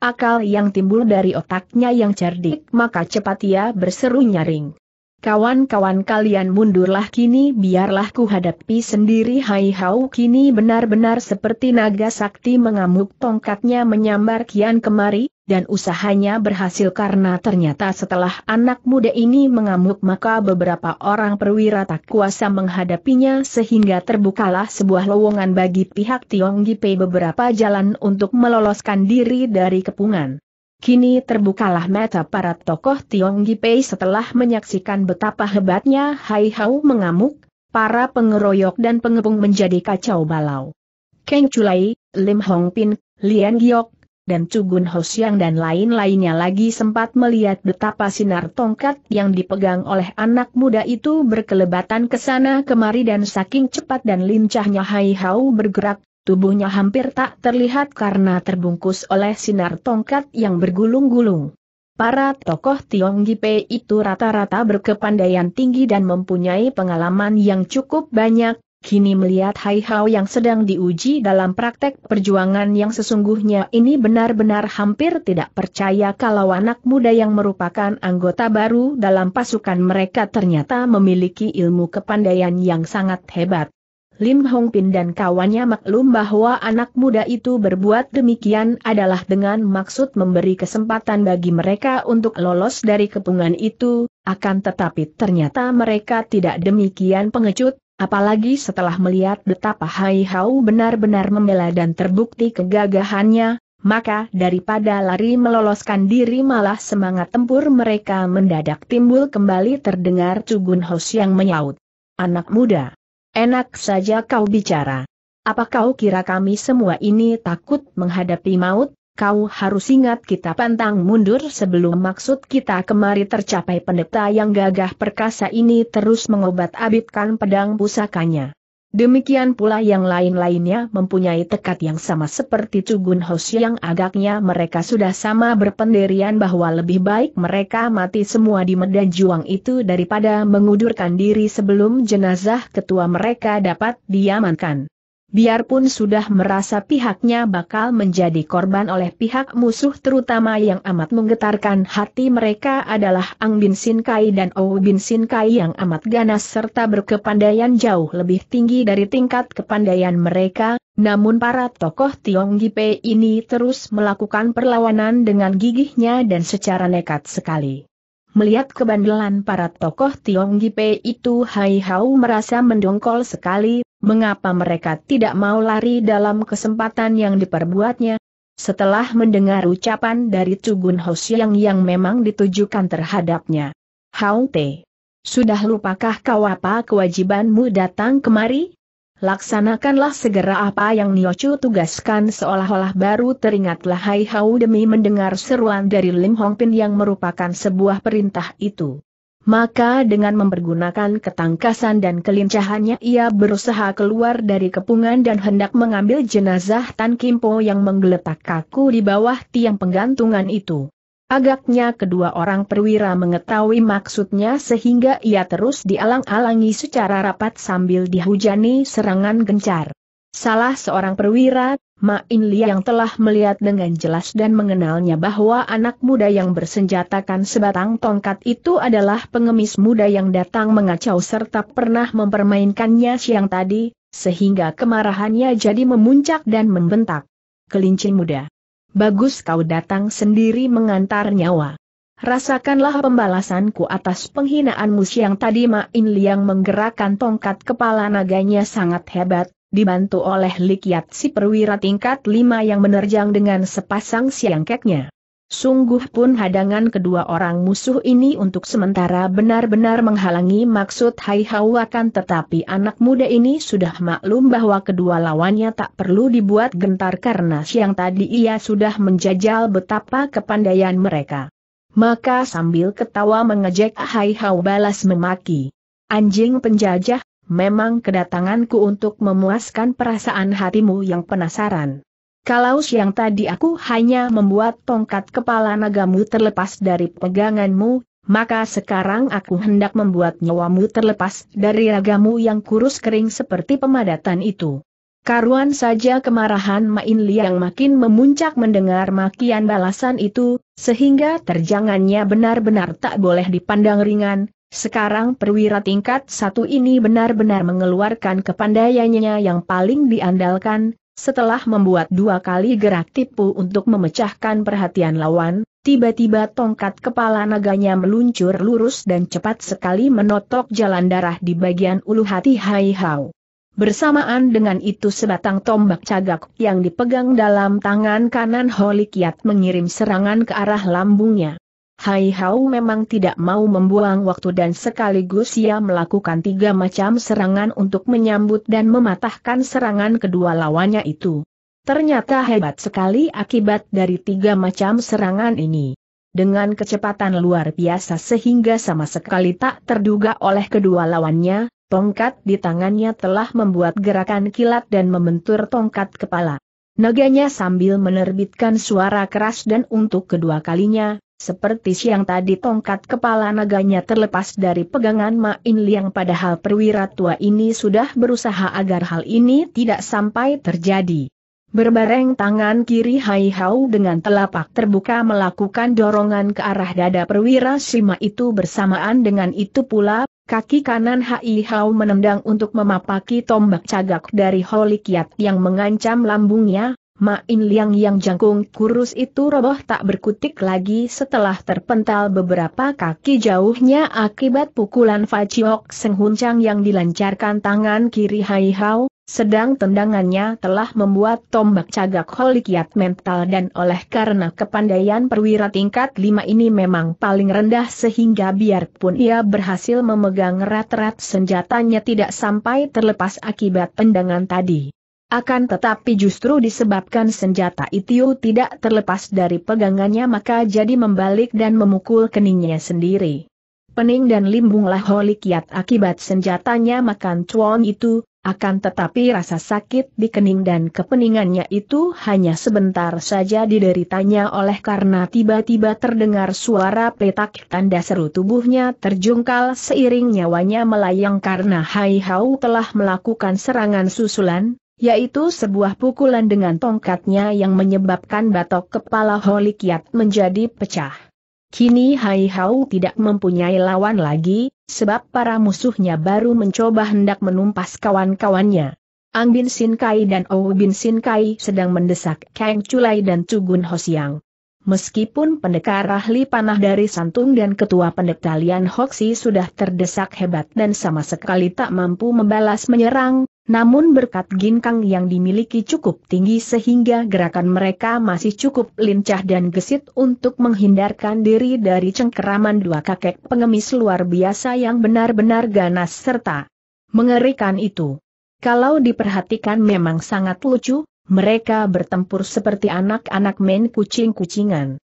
akal yang timbul dari otaknya yang cerdik maka cepat ia berseru nyaring. Kawan-kawan kalian mundurlah kini biarlah ku hadapi sendiri Hai Hau kini benar-benar seperti naga sakti mengamuk tongkatnya menyambar kian kemari, dan usahanya berhasil karena ternyata setelah anak muda ini mengamuk maka beberapa orang perwira tak kuasa menghadapinya sehingga terbukalah sebuah lowongan bagi pihak Tiong Gipe beberapa jalan untuk meloloskan diri dari kepungan. Kini terbukalah mata para tokoh Tiong Gipei setelah menyaksikan betapa hebatnya Hai Hau mengamuk, para pengeroyok dan pengepung menjadi kacau balau. Keng Chulai, Lim Hong Pin, Lian Giok, dan Cugun Hosiang dan lain-lainnya lagi sempat melihat betapa sinar tongkat yang dipegang oleh anak muda itu berkelebatan ke sana kemari dan saking cepat dan lincahnya Hai Hau bergerak, tubuhnya hampir tak terlihat karena terbungkus oleh sinar tongkat yang bergulung-gulung. Para tokoh Tiong Gipe itu rata-rata berkepandaian tinggi dan mempunyai pengalaman yang cukup banyak, kini melihat Hai Hao yang sedang diuji dalam praktek perjuangan yang sesungguhnya ini benar-benar hampir tidak percaya kalau anak muda yang merupakan anggota baru dalam pasukan mereka ternyata memiliki ilmu kepandaian yang sangat hebat. Lim Hong Pin dan kawannya maklum bahwa anak muda itu berbuat demikian adalah dengan maksud memberi kesempatan bagi mereka untuk lolos dari kepungan itu, akan tetapi ternyata mereka tidak demikian pengecut, apalagi setelah melihat betapa Hai Hau benar-benar membela dan terbukti kegagahannya, maka daripada lari meloloskan diri malah semangat tempur mereka mendadak timbul kembali terdengar Cugun Hos yang menyaut. Anak muda. Enak saja kau bicara. Apa kau kira kami semua ini takut menghadapi maut? Kau harus ingat kita pantang mundur sebelum maksud kita kemari tercapai pendeta yang gagah perkasa ini terus mengobat-abitkan pedang pusakanya. Demikian pula yang lain-lainnya mempunyai tekad yang sama seperti Cugun Hos yang agaknya mereka sudah sama berpendirian bahwa lebih baik mereka mati semua di medan juang itu daripada mengudurkan diri sebelum jenazah ketua mereka dapat diamankan. Biarpun sudah merasa pihaknya bakal menjadi korban oleh pihak musuh terutama yang amat menggetarkan hati mereka adalah Ang Bin Sin Kai dan Ou Bin Sin Kai yang amat ganas serta berkepandaian jauh lebih tinggi dari tingkat kepandaian mereka, namun para tokoh Tiong Gipe ini terus melakukan perlawanan dengan gigihnya dan secara nekat sekali. Melihat kebandelan para tokoh Tiong Gipe itu Hai Hau merasa mendongkol sekali, mengapa mereka tidak mau lari dalam kesempatan yang diperbuatnya? Setelah mendengar ucapan dari Cugun Hosiang yang memang ditujukan terhadapnya. Hao Te. Sudah lupakah kau apa kewajibanmu datang kemari? Laksanakanlah segera apa yang Niochu tugaskan seolah-olah baru teringatlah Hai Hao demi mendengar seruan dari Lim Hong Pin yang merupakan sebuah perintah itu. Maka dengan mempergunakan ketangkasan dan kelincahannya ia berusaha keluar dari kepungan dan hendak mengambil jenazah Tan Kimpo yang menggeletak kaku di bawah tiang penggantungan itu. Agaknya kedua orang perwira mengetahui maksudnya sehingga ia terus dialang-alangi secara rapat sambil dihujani serangan gencar. Salah seorang perwira, Ma In yang telah melihat dengan jelas dan mengenalnya bahwa anak muda yang bersenjatakan sebatang tongkat itu adalah pengemis muda yang datang mengacau serta pernah mempermainkannya siang tadi, sehingga kemarahannya jadi memuncak dan membentak. Kelinci muda. Bagus kau datang sendiri mengantar nyawa. Rasakanlah pembalasanku atas penghinaanmu siang tadi Ma In Liang menggerakkan tongkat kepala naganya sangat hebat, dibantu oleh Likiat si perwira tingkat lima yang menerjang dengan sepasang siangkeknya. Sungguh pun hadangan kedua orang musuh ini untuk sementara benar-benar menghalangi maksud Hai Hau akan tetapi anak muda ini sudah maklum bahwa kedua lawannya tak perlu dibuat gentar karena siang tadi ia sudah menjajal betapa kepandaian mereka. Maka sambil ketawa mengejek Hai Hau balas memaki. Anjing penjajah, memang kedatanganku untuk memuaskan perasaan hatimu yang penasaran. Kalau siang tadi aku hanya membuat tongkat kepala nagamu terlepas dari peganganmu, maka sekarang aku hendak membuat nyawamu terlepas dari ragamu yang kurus kering seperti pemadatan itu. Karuan saja kemarahan Main Li yang makin memuncak mendengar makian balasan itu, sehingga terjangannya benar-benar tak boleh dipandang ringan, sekarang perwira tingkat satu ini benar-benar mengeluarkan kepandaiannya yang paling diandalkan, setelah membuat dua kali gerak tipu untuk memecahkan perhatian lawan, tiba-tiba tongkat kepala naganya meluncur lurus dan cepat sekali menotok jalan darah di bagian ulu hati Hai Hau. Bersamaan dengan itu sebatang tombak cagak yang dipegang dalam tangan kanan Holy Kiat mengirim serangan ke arah lambungnya. Hai Hau memang tidak mau membuang waktu dan sekaligus ia melakukan tiga macam serangan untuk menyambut dan mematahkan serangan kedua lawannya itu. Ternyata hebat sekali akibat dari tiga macam serangan ini. Dengan kecepatan luar biasa sehingga sama sekali tak terduga oleh kedua lawannya, tongkat di tangannya telah membuat gerakan kilat dan membentur tongkat kepala. Naganya sambil menerbitkan suara keras dan untuk kedua kalinya, seperti siang tadi tongkat kepala naganya terlepas dari pegangan Main Liang padahal perwira tua ini sudah berusaha agar hal ini tidak sampai terjadi. Berbareng tangan kiri Hai Hau dengan telapak terbuka melakukan dorongan ke arah dada perwira Sima itu bersamaan dengan itu pula, kaki kanan Hai Hau menendang untuk memapaki tombak cagak dari Holy Kiat yang mengancam lambungnya, Main Liang yang jangkung kurus itu roboh tak berkutik lagi setelah terpental beberapa kaki jauhnya akibat pukulan Faciok Senghuncang yang dilancarkan tangan kiri Hai Hao, sedang tendangannya telah membuat tombak cagak holikiat mental dan oleh karena kepandaian perwira tingkat lima ini memang paling rendah sehingga biarpun ia berhasil memegang rat-rat senjatanya tidak sampai terlepas akibat tendangan tadi. Akan tetapi justru disebabkan senjata itu tidak terlepas dari pegangannya maka jadi membalik dan memukul keningnya sendiri. Pening dan limbunglah Holy Kiat akibat senjatanya makan cuan itu, akan tetapi rasa sakit di kening dan kepeningannya itu hanya sebentar saja dideritanya oleh karena tiba-tiba terdengar suara petak tanda seru tubuhnya terjungkal seiring nyawanya melayang karena Hai Hau telah melakukan serangan susulan, yaitu sebuah pukulan dengan tongkatnya yang menyebabkan batok kepala Holy Kiat menjadi pecah. Kini Hai Hau tidak mempunyai lawan lagi, sebab para musuhnya baru mencoba hendak menumpas kawan-kawannya. Ang Bin Sin Kai dan Ou Bin Sin Kai sedang mendesak Kang Culai dan Cugun Hosiang. Meskipun pendekar ahli panah dari Santung dan ketua pendekalian Hoksi sudah terdesak hebat dan sama sekali tak mampu membalas menyerang, namun berkat ginkang yang dimiliki cukup tinggi sehingga gerakan mereka masih cukup lincah dan gesit untuk menghindarkan diri dari cengkeraman dua kakek pengemis luar biasa yang benar-benar ganas serta mengerikan itu. Kalau diperhatikan memang sangat lucu, mereka bertempur seperti anak-anak main kucing-kucingan.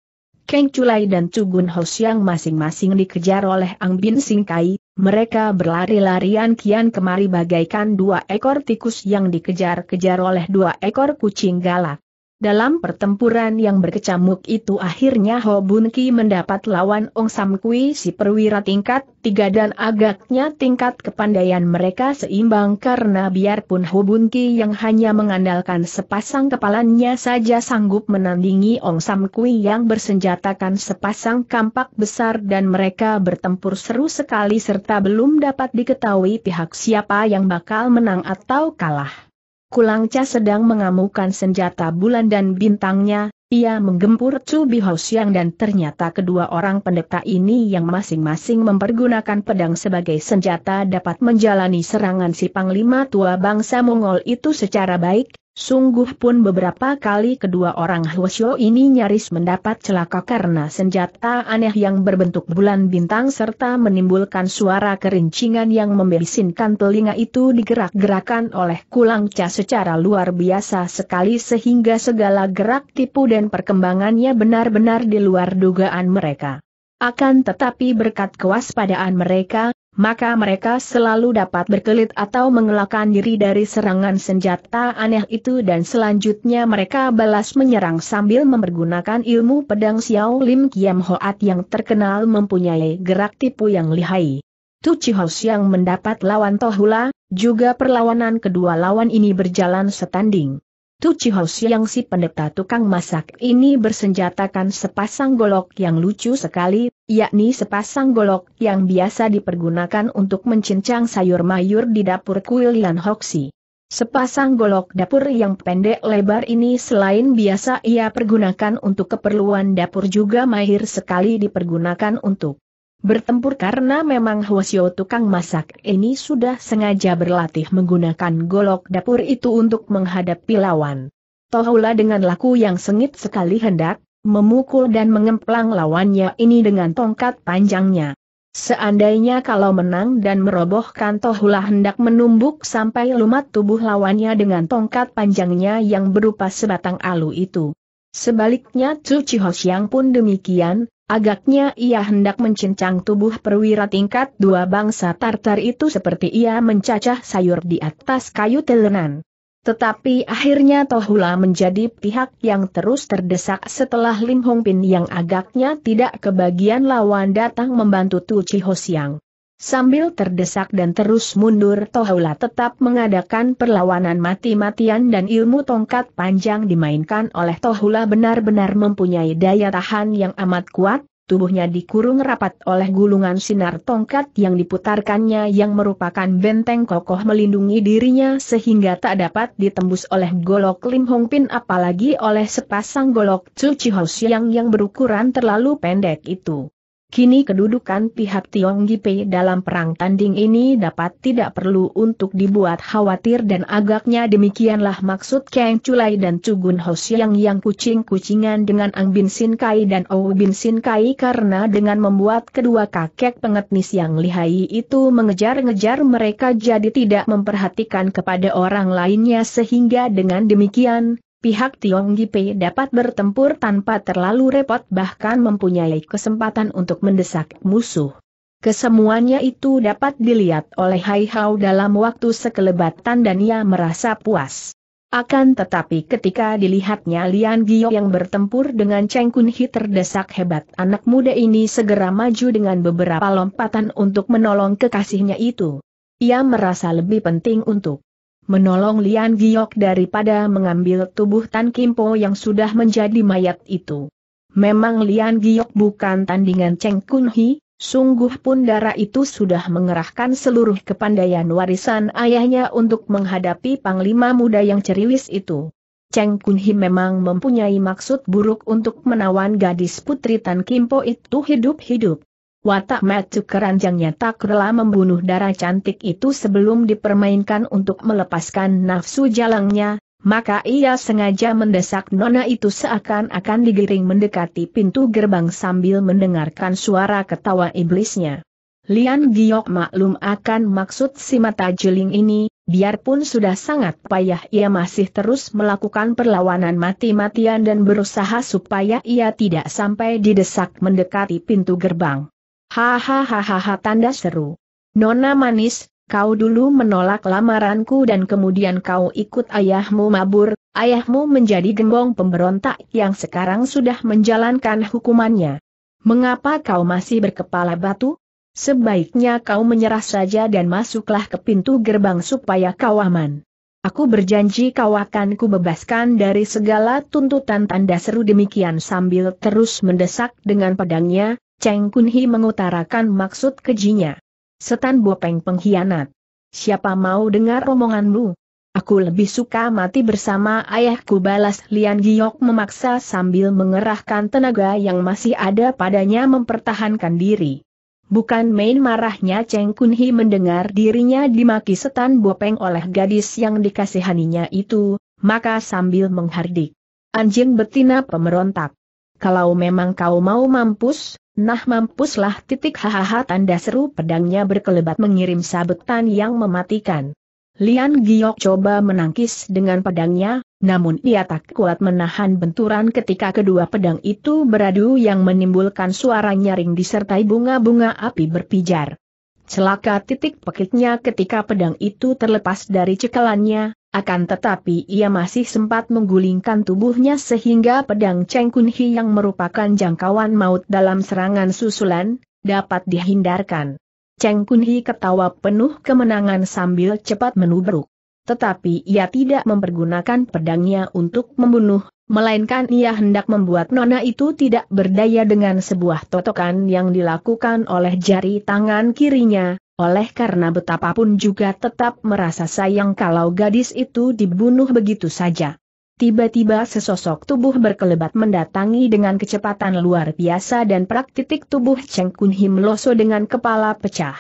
Keng Culai dan Cugun Hos yang masing-masing dikejar oleh Ang Bin Singkai, mereka berlari-larian kian kemari bagaikan dua ekor tikus yang dikejar-kejar oleh dua ekor kucing galak. Dalam pertempuran yang berkecamuk itu akhirnya Ho Bun Ki mendapat lawan Ong Sam Kui si perwira tingkat tiga dan agaknya tingkat kepandaian mereka seimbang karena biarpun Ho Bun Ki yang hanya mengandalkan sepasang kepalanya saja sanggup menandingi Ong Sam Kui yang bersenjatakan sepasang kampak besar dan mereka bertempur seru sekali serta belum dapat diketahui pihak siapa yang bakal menang atau kalah. Kulangca sedang mengamukan senjata bulan dan bintangnya, ia menggempur Chu Bihosiang dan ternyata kedua orang pendeta ini yang masing-masing mempergunakan pedang sebagai senjata dapat menjalani serangan si Panglima tua bangsa Mongol itu secara baik, Sungguh pun beberapa kali kedua orang Hwasyo ini nyaris mendapat celaka karena senjata aneh yang berbentuk bulan bintang serta menimbulkan suara kerincingan yang membisinkan telinga itu digerak-gerakan oleh Kulang Cha secara luar biasa sekali sehingga segala gerak tipu dan perkembangannya benar-benar di luar dugaan mereka. Akan tetapi berkat kewaspadaan mereka, maka mereka selalu dapat berkelit atau mengelakkan diri dari serangan senjata aneh itu dan selanjutnya mereka balas menyerang sambil mempergunakan ilmu pedang Xiao Lim Kiam Hoat yang terkenal mempunyai gerak tipu yang lihai. Tu Chihos yang mendapat lawan Tohula, juga perlawanan kedua lawan ini berjalan setanding. Tu Chihos yang si pendeta tukang masak ini bersenjatakan sepasang golok yang lucu sekali, yakni sepasang golok yang biasa dipergunakan untuk mencincang sayur mayur di dapur kuil Yan Hoksi. Sepasang golok dapur yang pendek lebar ini selain biasa ia pergunakan untuk keperluan dapur juga mahir sekali dipergunakan untuk bertempur karena memang Hwasyo tukang masak ini sudah sengaja berlatih menggunakan golok dapur itu untuk menghadapi lawan. Tohula dengan laku yang sengit sekali hendak memukul dan mengemplang lawannya ini dengan tongkat panjangnya. Seandainya kalau menang dan merobohkan Tohula hendak menumbuk sampai lumat tubuh lawannya dengan tongkat panjangnya yang berupa sebatang alu itu. Sebaliknya Chu Chihosyang pun demikian, Agaknya ia hendak mencincang tubuh perwira tingkat dua bangsa Tartar itu seperti ia mencacah sayur di atas kayu telenan. Tetapi akhirnya Tohula menjadi pihak yang terus terdesak setelah Lim Hong Pin yang agaknya tidak kebagian lawan datang membantu Tu Chi Ho Siang. Sambil terdesak dan terus mundur Tohula tetap mengadakan perlawanan mati-matian dan ilmu tongkat panjang dimainkan oleh Tohula benar-benar mempunyai daya tahan yang amat kuat, tubuhnya dikurung rapat oleh gulungan sinar tongkat yang diputarkannya yang merupakan benteng kokoh melindungi dirinya sehingga tak dapat ditembus oleh golok Lim Hong Pin apalagi oleh sepasang golok Chu Chi yang yang berukuran terlalu pendek itu. Kini kedudukan pihak Tiong Gipe dalam perang tanding ini dapat tidak perlu untuk dibuat khawatir dan agaknya demikianlah maksud Kang Culai dan Cugun Hosiang yang kucing-kucingan dengan Ang Bin Sin Kai dan Ou Bin Sin Kai karena dengan membuat kedua kakek pengetnis yang lihai itu mengejar-ngejar mereka jadi tidak memperhatikan kepada orang lainnya sehingga dengan demikian, pihak Tiong Gipe dapat bertempur tanpa terlalu repot bahkan mempunyai kesempatan untuk mendesak musuh. Kesemuanya itu dapat dilihat oleh Hai Hao dalam waktu sekelebatan dan ia merasa puas. Akan tetapi ketika dilihatnya Lian Gio yang bertempur dengan Cheng Kun Hi terdesak hebat anak muda ini segera maju dengan beberapa lompatan untuk menolong kekasihnya itu. Ia merasa lebih penting untuk menolong Lian Giok daripada mengambil tubuh Tan Kimpo yang sudah menjadi mayat itu. Memang Lian Giok bukan tandingan Cheng Kun Hi, sungguh pun darah itu sudah mengerahkan seluruh kepandaian warisan ayahnya untuk menghadapi panglima muda yang ceriwis itu. Cheng Kun Hi memang mempunyai maksud buruk untuk menawan gadis putri Tan Kimpo itu hidup-hidup. Watak matu keranjangnya tak rela membunuh darah cantik itu sebelum dipermainkan untuk melepaskan nafsu jalangnya, maka ia sengaja mendesak nona itu seakan-akan digiring mendekati pintu gerbang sambil mendengarkan suara ketawa iblisnya. Lian Giok maklum akan maksud si mata jeling ini, Biarpun sudah sangat payah ia masih terus melakukan perlawanan mati-matian dan berusaha supaya ia tidak sampai didesak mendekati pintu gerbang. Hahaha tanda seru. Nona manis, kau dulu menolak lamaranku dan kemudian kau ikut ayahmu mabur, ayahmu menjadi gembong pemberontak yang sekarang sudah menjalankan hukumannya. Mengapa kau masih berkepala batu? Sebaiknya kau menyerah saja dan masuklah ke pintu gerbang supaya kau aman. Aku berjanji kau akan kubebaskan dari segala tuntutan tanda seru demikian sambil terus mendesak dengan pedangnya, Cheng Kunhi mengutarakan maksud kejinya. Setan bopeng pengkhianat. Siapa mau dengar omonganmu? Aku lebih suka mati bersama ayahku balas Lian Giok memaksa sambil mengerahkan tenaga yang masih ada padanya mempertahankan diri. Bukan main marahnya Cheng Kunhi mendengar dirinya dimaki setan bopeng oleh gadis yang dikasihaninya itu, maka sambil menghardik. Anjing betina pemerontak. Kalau memang kau mau mampus, nah mampuslah titik hahaha tanda seru pedangnya berkelebat mengirim sabetan yang mematikan. Lian Giok coba menangkis dengan pedangnya, namun ia tak kuat menahan benturan ketika kedua pedang itu beradu yang menimbulkan suara nyaring disertai bunga-bunga api berpijar. Celaka titik pekiknya ketika pedang itu terlepas dari cekalannya, akan tetapi ia masih sempat menggulingkan tubuhnya sehingga pedang Cheng Kun Hi yang merupakan jangkauan maut dalam serangan susulan, dapat dihindarkan. Cheng Kun Hi ketawa penuh kemenangan sambil cepat menubruk. Tetapi ia tidak mempergunakan pedangnya untuk membunuh, melainkan ia hendak membuat nona itu tidak berdaya dengan sebuah totokan yang dilakukan oleh jari tangan kirinya, oleh karena betapapun juga tetap merasa sayang kalau gadis itu dibunuh begitu saja. Tiba-tiba sesosok tubuh berkelebat mendatangi dengan kecepatan luar biasa dan praktitik tubuh Cheng Kun Him meloso dengan kepala pecah.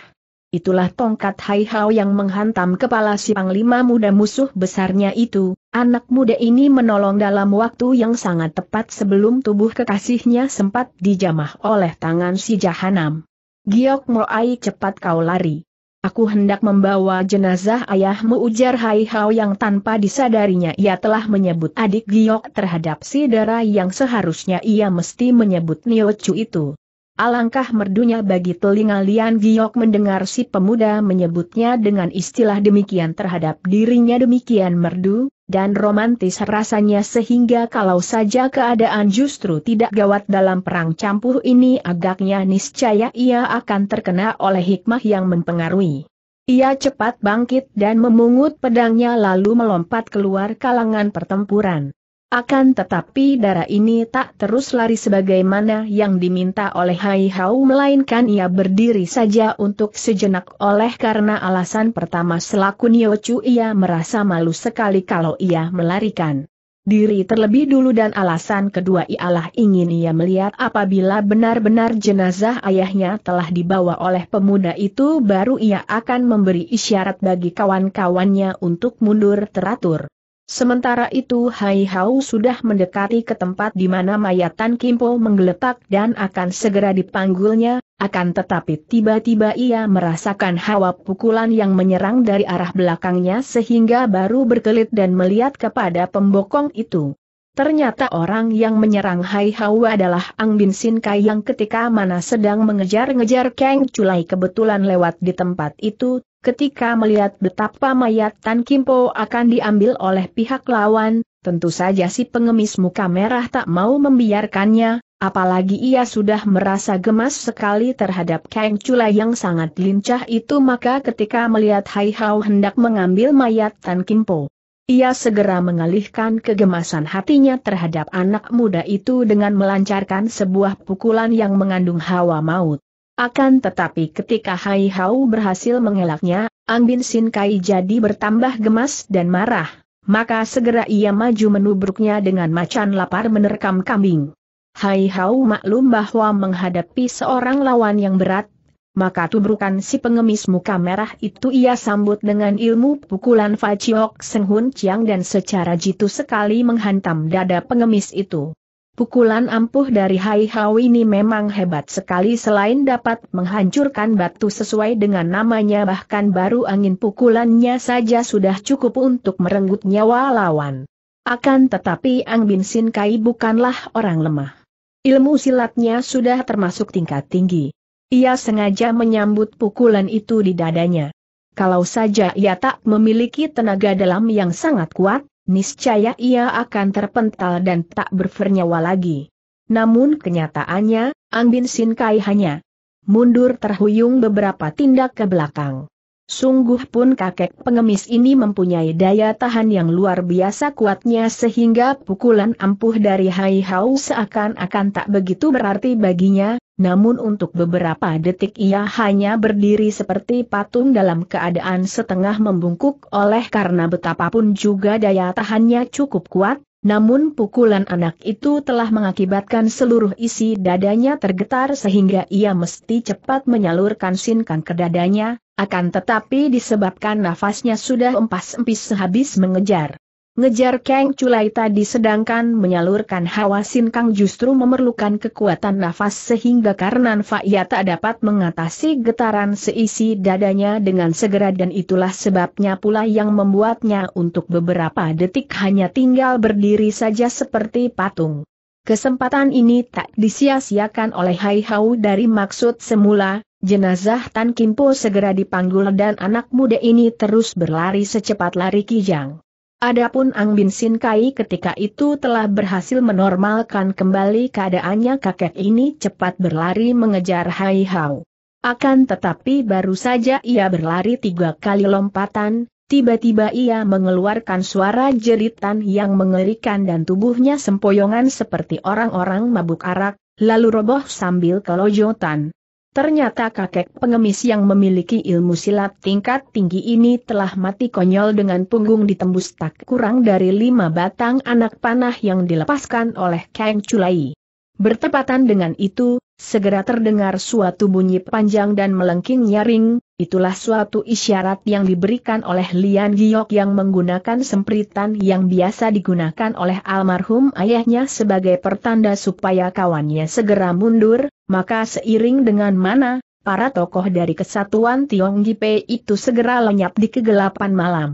Itulah tongkat Hai Hao yang menghantam kepala si panglima muda musuh besarnya itu, anak muda ini menolong dalam waktu yang sangat tepat sebelum tubuh kekasihnya sempat dijamah oleh tangan si Jahanam. Giok Moai cepat kau lari. Aku hendak membawa jenazah ayahmu ujar Hai Hao yang tanpa disadarinya ia telah menyebut adik Giok terhadap si Dara yang seharusnya ia mesti menyebut Niochu itu. Alangkah merdunya bagi telinga Lian Giok mendengar si pemuda menyebutnya dengan istilah demikian terhadap dirinya demikian merdu, dan romantis rasanya sehingga kalau saja keadaan justru tidak gawat dalam perang campur ini agaknya niscaya ia akan terkena oleh hikmah yang mempengaruhi. Ia cepat bangkit dan memungut pedangnya lalu melompat keluar kalangan pertempuran. Akan tetapi darah ini tak terus lari sebagaimana yang diminta oleh Hai Hau melainkan ia berdiri saja untuk sejenak oleh karena alasan pertama selaku Niochu ia merasa malu sekali kalau ia melarikan diri terlebih dulu dan alasan kedua ialah ingin ia melihat apabila benar-benar jenazah ayahnya telah dibawa oleh pemuda itu baru ia akan memberi isyarat bagi kawan-kawannya untuk mundur teratur. Sementara itu Hai Hau sudah mendekati ke tempat di mana mayat Tan Kimpo menggeletak dan akan segera dipanggulnya, akan tetapi tiba-tiba ia merasakan hawa pukulan yang menyerang dari arah belakangnya sehingga baru berkelit dan melihat kepada pembokong itu. Ternyata orang yang menyerang Hai Hau adalah Ang Bin Sin Kai yang ketika mana sedang mengejar-ngejar Kang Culai kebetulan lewat di tempat itu, Ketika melihat betapa mayat Tan Kimpo akan diambil oleh pihak lawan, tentu saja si pengemis muka merah tak mau membiarkannya, apalagi ia sudah merasa gemas sekali terhadap Kang Chula yang sangat lincah itu maka ketika melihat Hai Hao hendak mengambil mayat Tan Kimpo. Ia segera mengalihkan kegemasan hatinya terhadap anak muda itu dengan melancarkan sebuah pukulan yang mengandung hawa maut. Akan tetapi ketika Hai Hau berhasil mengelaknya, Ang Bin Sin Kai jadi bertambah gemas dan marah, maka segera ia maju menubruknya dengan macan lapar menerkam kambing. Hai Hau maklum bahwa menghadapi seorang lawan yang berat, maka tubrukan si pengemis muka merah itu ia sambut dengan ilmu pukulan Faciok Seng Hun Chiang dan secara jitu sekali menghantam dada pengemis itu. Pukulan ampuh dari Hai Hao ini memang hebat sekali selain dapat menghancurkan batu sesuai dengan namanya bahkan baru angin pukulannya saja sudah cukup untuk merenggut nyawa lawan. Akan tetapi Ang Bin Sin Kai bukanlah orang lemah. Ilmu silatnya sudah termasuk tingkat tinggi. Ia sengaja menyambut pukulan itu di dadanya. Kalau saja ia tak memiliki tenaga dalam yang sangat kuat, niscaya ia akan terpental dan tak bernyawa lagi. Namun kenyataannya, Ang Bin Sin Kai hanya mundur terhuyung beberapa tindak ke belakang. Sungguh pun kakek pengemis ini mempunyai daya tahan yang luar biasa kuatnya sehingga pukulan ampuh dari Hai Hau seakan-akan tak begitu berarti baginya, namun untuk beberapa detik ia hanya berdiri seperti patung dalam keadaan setengah membungkuk oleh karena betapapun juga daya tahannya cukup kuat, namun pukulan anak itu telah mengakibatkan seluruh isi dadanya tergetar sehingga ia mesti cepat menyalurkan sinkan ke dadanya, akan tetapi disebabkan nafasnya sudah empas-empis sehabis mengejar. Ngejar Kang Culai tadi sedangkan menyalurkan hawa sinkang justru memerlukan kekuatan nafas sehingga karena ia tak dapat mengatasi getaran seisi dadanya dengan segera dan itulah sebabnya pula yang membuatnya untuk beberapa detik hanya tinggal berdiri saja seperti patung. Kesempatan ini tak disia-siakan oleh Hai Hau dari maksud semula, Jenazah Tan Kimpo segera dipanggul dan anak muda ini terus berlari secepat lari kijang. Adapun Ang Bin Sin Kai ketika itu telah berhasil menormalkan kembali keadaannya kakek ini cepat berlari mengejar Hai Hao. Akan tetapi baru saja ia berlari tiga kali lompatan, tiba-tiba ia mengeluarkan suara jeritan yang mengerikan dan tubuhnya sempoyongan seperti orang-orang mabuk arak, lalu roboh sambil kelojotan. Ternyata kakek pengemis yang memiliki ilmu silat tingkat tinggi ini telah mati konyol dengan punggung ditembus tak kurang dari lima batang anak panah yang dilepaskan oleh Kang Culai. Bertepatan dengan itu, segera terdengar suatu bunyi panjang dan melengking nyaring, itulah suatu isyarat yang diberikan oleh Lian Giok yang menggunakan sempritan yang biasa digunakan oleh almarhum ayahnya sebagai pertanda supaya kawannya segera mundur, maka seiring dengan mana, para tokoh dari kesatuan Tiong Gipe itu segera lenyap di kegelapan malam.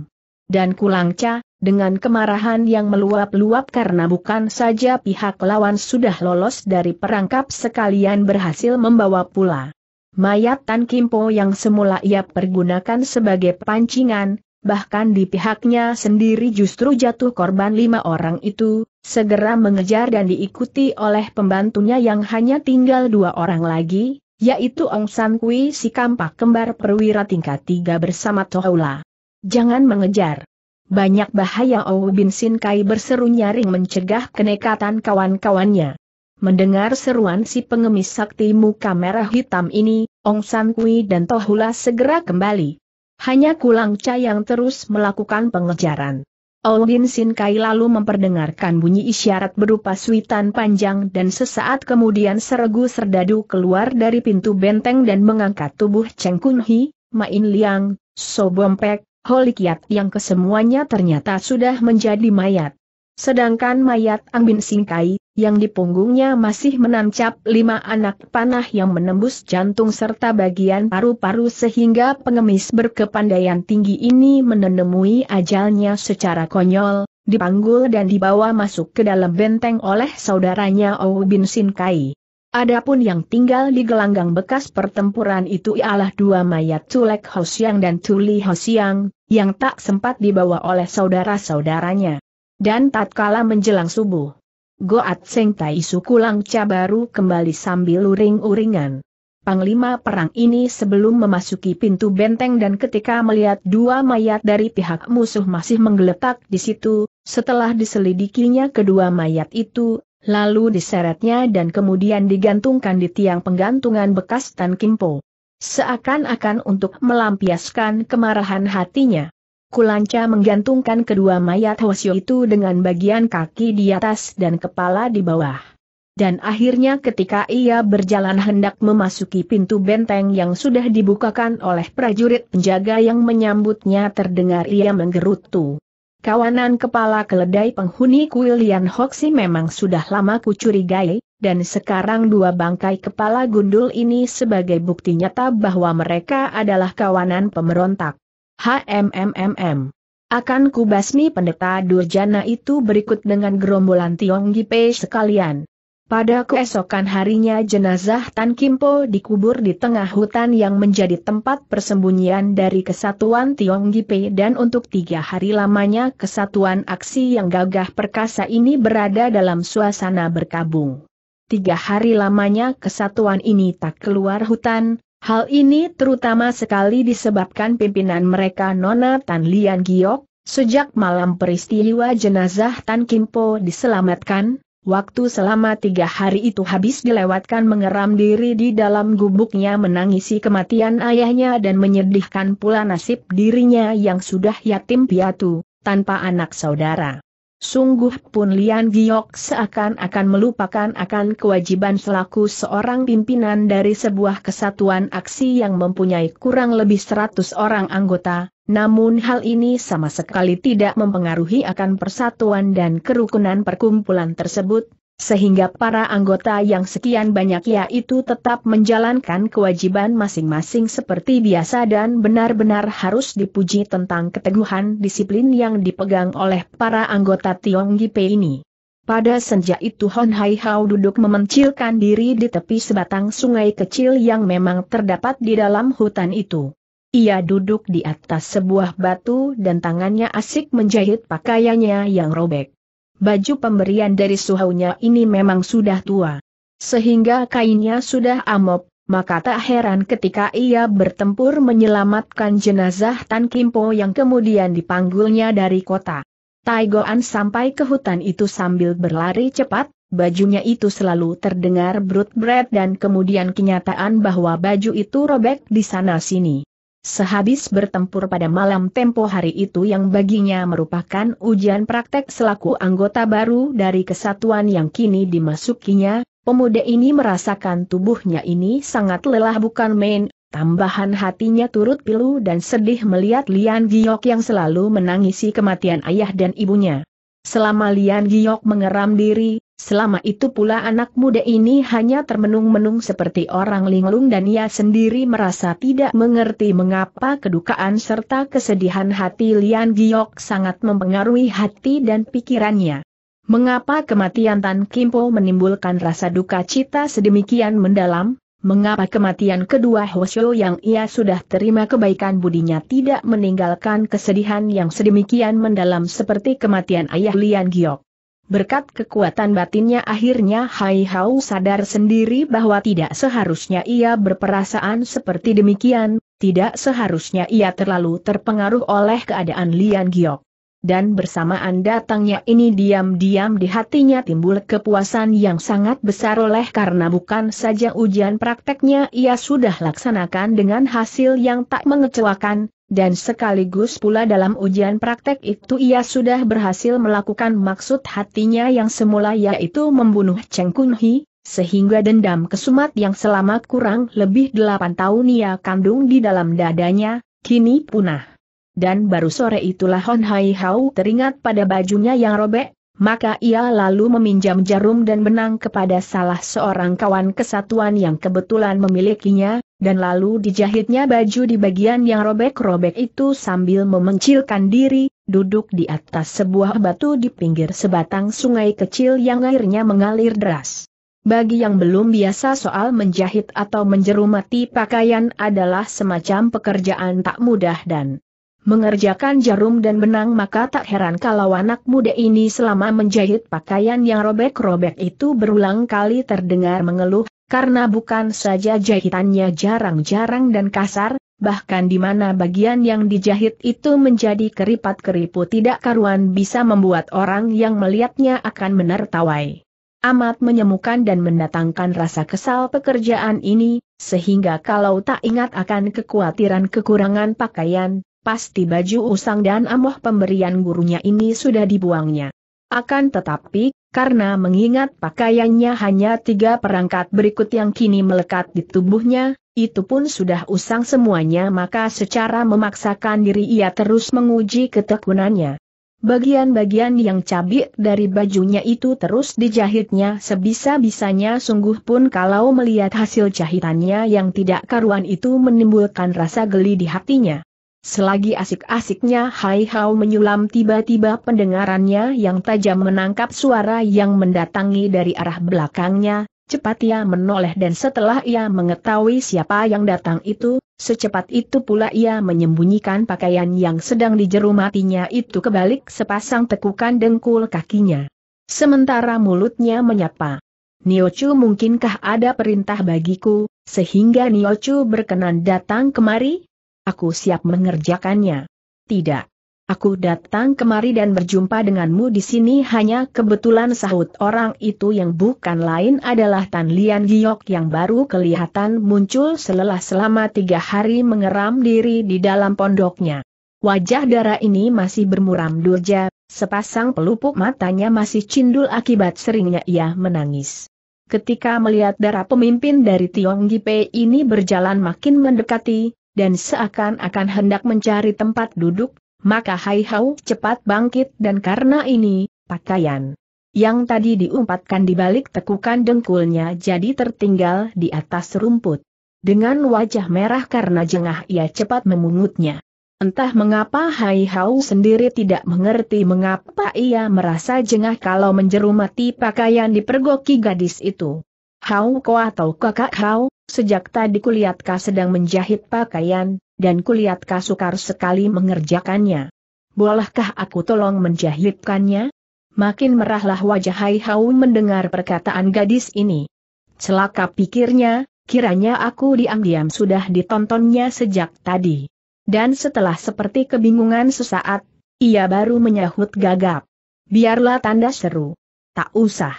Dan Kulangca, dengan kemarahan yang meluap-luap karena bukan saja pihak lawan sudah lolos dari perangkap sekalian berhasil membawa pula. Mayat Tan Kimpo yang semula ia pergunakan sebagai pancingan, bahkan di pihaknya sendiri justru jatuh korban lima orang itu, segera mengejar dan diikuti oleh pembantunya yang hanya tinggal dua orang lagi, yaitu Ong San Kui si kampak kembar perwira tingkat tiga bersama Tohula. Jangan mengejar. Banyak bahaya Ou Bin Sin Kai berseru nyaring mencegah kenekatan kawan-kawannya. Mendengar seruan si pengemis sakti muka merah hitam ini, Ong San Kui dan Tohula segera kembali. Hanya Kulang Cha yang terus melakukan pengejaran. Olgin Sin Kai lalu memperdengarkan bunyi isyarat berupa suitan panjang dan sesaat kemudian seregu serdadu keluar dari pintu benteng dan mengangkat tubuh Cheng Kun Hi, Main Liang, So Bompek, Holikiat yang kesemuanya ternyata sudah menjadi mayat. Sedangkan mayat Ang Bin Sin Kai, yang di punggungnya masih menancap lima anak panah yang menembus jantung serta bagian paru-paru sehingga pengemis berkepandaian tinggi ini menemui ajalnya secara konyol, dipanggul dan dibawa masuk ke dalam benteng oleh saudaranya Ou bin Sin Kai. Adapun yang tinggal di gelanggang bekas pertempuran itu ialah dua mayat Tulek Hosiang dan Tuli Hosiang, yang tak sempat dibawa oleh saudara-saudaranya. Dan tatkala menjelang subuh, Goat Seng Tai suku Langca baru kembali sambil uring-uringan. Panglima perang ini sebelum memasuki pintu benteng dan ketika melihat dua mayat dari pihak musuh masih menggeletak di situ, setelah diselidikinya kedua mayat itu, lalu diseretnya dan kemudian digantungkan di tiang penggantungan bekas Tan Kimpo. Seakan-akan untuk melampiaskan kemarahan hatinya. Kulanca menggantungkan kedua mayat Hosio itu dengan bagian kaki di atas dan kepala di bawah. Dan akhirnya ketika ia berjalan hendak memasuki pintu benteng yang sudah dibukakan oleh prajurit penjaga yang menyambutnya terdengar ia menggerutu. kawanan kepala keledai penghuni kuil Lian Hoxi memang sudah lama kucurigai, dan sekarang dua bangkai kepala gundul ini sebagai bukti nyata bahwa mereka adalah kawanan pemberontak. HMMMM. Akan kubasmi pendeta Durjana itu berikut dengan gerombolan Tiong Gipe sekalian. Pada keesokan harinya jenazah Tan Kimpo dikubur di tengah hutan yang menjadi tempat persembunyian dari kesatuan Tiong Gipe dan untuk tiga hari lamanya kesatuan aksi yang gagah perkasa ini berada dalam suasana berkabung. Tiga hari lamanya kesatuan ini tak keluar hutan, hal ini terutama sekali disebabkan pimpinan mereka Nona Tan Lian Giok, sejak malam peristiwa jenazah Tan Kimpo diselamatkan, Waktu selama tiga hari itu habis dilewatkan mengeram diri di dalam gubuknya menangisi kematian ayahnya dan menyedihkan pula nasib dirinya yang sudah yatim piatu, tanpa anak saudara. Sungguh pun Lian Giok seakan-akan melupakan akan kewajiban selaku seorang pimpinan dari sebuah kesatuan aksi yang mempunyai kurang lebih seratus orang anggota, namun hal ini sama sekali tidak mempengaruhi akan persatuan dan kerukunan perkumpulan tersebut, sehingga para anggota yang sekian banyak yaitu tetap menjalankan kewajiban masing-masing seperti biasa dan benar-benar harus dipuji tentang keteguhan disiplin yang dipegang oleh para anggota Tiong Gipe ini. Pada senja itu Hon Hai Hao duduk memencilkan diri di tepi sebatang sungai kecil yang memang terdapat di dalam hutan itu. Ia duduk di atas sebuah batu dan tangannya asik menjahit pakaiannya yang robek. Baju pemberian dari suhunya ini memang sudah tua. Sehingga kainnya sudah amop, maka tak heran ketika ia bertempur menyelamatkan jenazah Tan Kimpo yang kemudian dipanggulnya dari kota. Taigoan sampai ke hutan itu sambil berlari cepat, bajunya itu selalu terdengar brut-bret dan kemudian kenyataan bahwa baju itu robek di sana-sini. Sehabis bertempur pada malam tempo hari itu yang baginya merupakan ujian praktek selaku anggota baru dari kesatuan yang kini dimasukinya, pemuda ini merasakan tubuhnya ini sangat lelah bukan main, tambahan hatinya turut pilu dan sedih melihat Lian Giok yang selalu menangisi kematian ayah dan ibunya. Selama Lian Giok mengeram diri, Selama itu pula anak muda ini hanya termenung-menung seperti orang linglung dan ia sendiri merasa tidak mengerti mengapa kedukaan serta kesedihan hati Lian Giok sangat mempengaruhi hati dan pikirannya. Mengapa kematian Tan Kimpo menimbulkan rasa duka cita sedemikian mendalam? Mengapa kematian kedua Hosyo yang ia sudah terima kebaikan budinya tidak meninggalkan kesedihan yang sedemikian mendalam seperti kematian ayah Lian Giok? Berkat kekuatan batinnya akhirnya Hai Hau sadar sendiri bahwa tidak seharusnya ia berperasaan seperti demikian, tidak seharusnya ia terlalu terpengaruh oleh keadaan Lian Giok. Dan bersamaan datangnya ini diam-diam di hatinya timbul kepuasan yang sangat besar oleh karena bukan saja ujian prakteknya ia sudah laksanakan dengan hasil yang tak mengecewakan, dan sekaligus pula dalam ujian praktek itu ia sudah berhasil melakukan maksud hatinya yang semula yaitu membunuh Cheng Kun Hi, sehingga dendam kesumat yang selama kurang lebih delapan tahun ia kandung di dalam dadanya, kini punah. Dan baru sore itulah Hon Hai Hao teringat pada bajunya yang robek, maka ia lalu meminjam jarum dan benang kepada salah seorang kawan kesatuan yang kebetulan memilikinya, dan lalu dijahitnya baju di bagian yang robek-robek itu sambil memencilkan diri, duduk di atas sebuah batu di pinggir sebatang sungai kecil yang airnya mengalir deras. Bagi yang belum biasa soal menjahit atau menjerumati pakaian adalah semacam pekerjaan tak mudah dan mengerjakan jarum dan benang maka tak heran kalau anak muda ini selama menjahit pakaian yang robek-robek itu berulang kali terdengar mengeluh, karena bukan saja jahitannya jarang-jarang dan kasar, bahkan di mana bagian yang dijahit itu menjadi keripat-keriput tidak karuan bisa membuat orang yang melihatnya akan menertawai. Amat menyemukan dan mendatangkan rasa kesal pekerjaan ini, sehingga kalau tak ingat akan kekhawatiran kekurangan pakaian, pasti baju usang dan amoh pemberian gurunya ini sudah dibuangnya. Akan tetapi, karena mengingat pakaiannya hanya tiga perangkat berikut yang kini melekat di tubuhnya, itu pun sudah usang semuanya maka secara memaksakan diri ia terus menguji ketekunannya. Bagian-bagian yang cabik dari bajunya itu terus dijahitnya sebisa-bisanya sungguh pun kalau melihat hasil jahitannya yang tidak karuan itu menimbulkan rasa geli di hatinya. Selagi asik-asiknya Hai Hao menyulam tiba-tiba pendengarannya yang tajam menangkap suara yang mendatangi dari arah belakangnya, cepat ia menoleh dan setelah ia mengetahui siapa yang datang itu, Secepat itu pula ia menyembunyikan pakaian yang sedang dijerumatinya itu kebalik sepasang tekukan dengkul kakinya. Sementara mulutnya menyapa. Niochu mungkinkah ada perintah bagiku, sehingga Niochu berkenan datang kemari? Aku siap mengerjakannya. Tidak. Aku datang kemari dan berjumpa denganmu di sini hanya kebetulan sahut orang itu yang bukan lain adalah Tan Lian Giok yang baru kelihatan muncul selelah selama tiga hari mengeram diri di dalam pondoknya. Wajah darah ini masih bermuram durja, sepasang pelupuk matanya masih cindul akibat seringnya ia menangis. Ketika melihat darah pemimpin dari Tiong Gipe ini berjalan makin mendekati, dan seakan-akan hendak mencari tempat duduk, maka Hai Hau cepat bangkit dan karena ini, pakaian yang tadi diumpatkan di balik tekukan dengkulnya jadi tertinggal di atas rumput. Dengan wajah merah karena jengah ia cepat memungutnya. Entah mengapa Hai Hau sendiri tidak mengerti mengapa ia merasa jengah kalau menjerumati pakaian dipergoki gadis itu. Hau ko atau kakak Hau, sejak tadi kulihat kau sedang menjahit pakaian, dan kulihat kau sukar sekali mengerjakannya. Bolehkah aku tolong menjahitkannya? Makin merahlah wajah Hai Hau mendengar perkataan gadis ini. Celaka pikirnya, kiranya aku diam-diam sudah ditontonnya sejak tadi. Dan setelah seperti kebingungan sesaat, ia baru menyahut gagap. Biarlah tanda seru. Tak usah.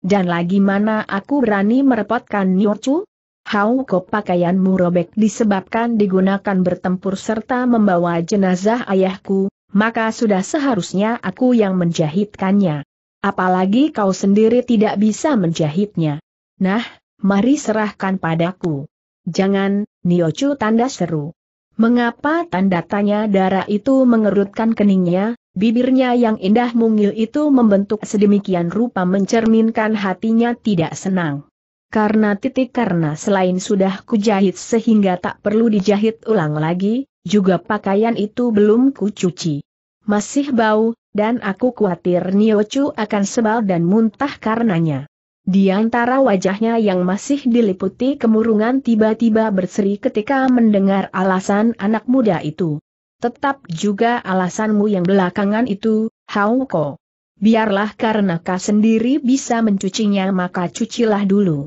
Dan lagi mana aku berani merepotkan Nyochu? Hau kok pakaianmu robek disebabkan digunakan bertempur serta membawa jenazah ayahku, maka sudah seharusnya aku yang menjahitkannya. Apalagi kau sendiri tidak bisa menjahitnya. Nah, mari serahkan padaku. Jangan, Niochu tanda seru. Mengapa tanda tanya darah itu mengerutkan keningnya, bibirnya yang indah mungil itu membentuk sedemikian rupa mencerminkan hatinya tidak senang. Karena titik karena selain sudah kujahit sehingga tak perlu dijahit ulang lagi, juga pakaian itu belum kucuci. Masih bau, dan aku khawatir Niochu akan sebal dan muntah karenanya. Di antara wajahnya yang masih diliputi kemurungan tiba-tiba berseri ketika mendengar alasan anak muda itu. Tetap juga alasanmu yang belakangan itu, Hauko. Biarlah karena kau sendiri bisa mencucinya maka cucilah dulu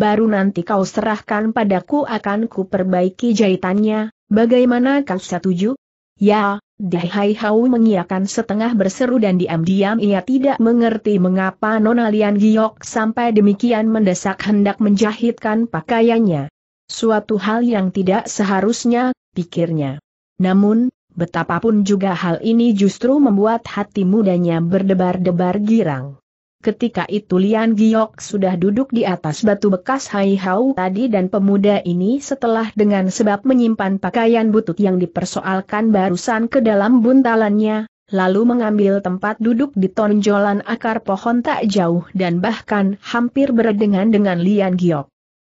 baru nanti kau serahkan padaku akan ku perbaiki jahitannya, bagaimana kau setuju? Ya, Dahai Hau mengiakan setengah berseru dan diam-diam ia tidak mengerti mengapa Nona Lian Giok sampai demikian mendesak hendak menjahitkan pakaiannya. Suatu hal yang tidak seharusnya, pikirnya. Namun, betapapun juga hal ini justru membuat hati mudanya berdebar-debar girang. Ketika itu Lian Giok sudah duduk di atas batu bekas Hai Hau tadi dan pemuda ini setelah dengan sebab menyimpan pakaian butut yang dipersoalkan barusan ke dalam buntalannya, lalu mengambil tempat duduk di tonjolan akar pohon tak jauh dan bahkan hampir berdengan dengan Lian Giok.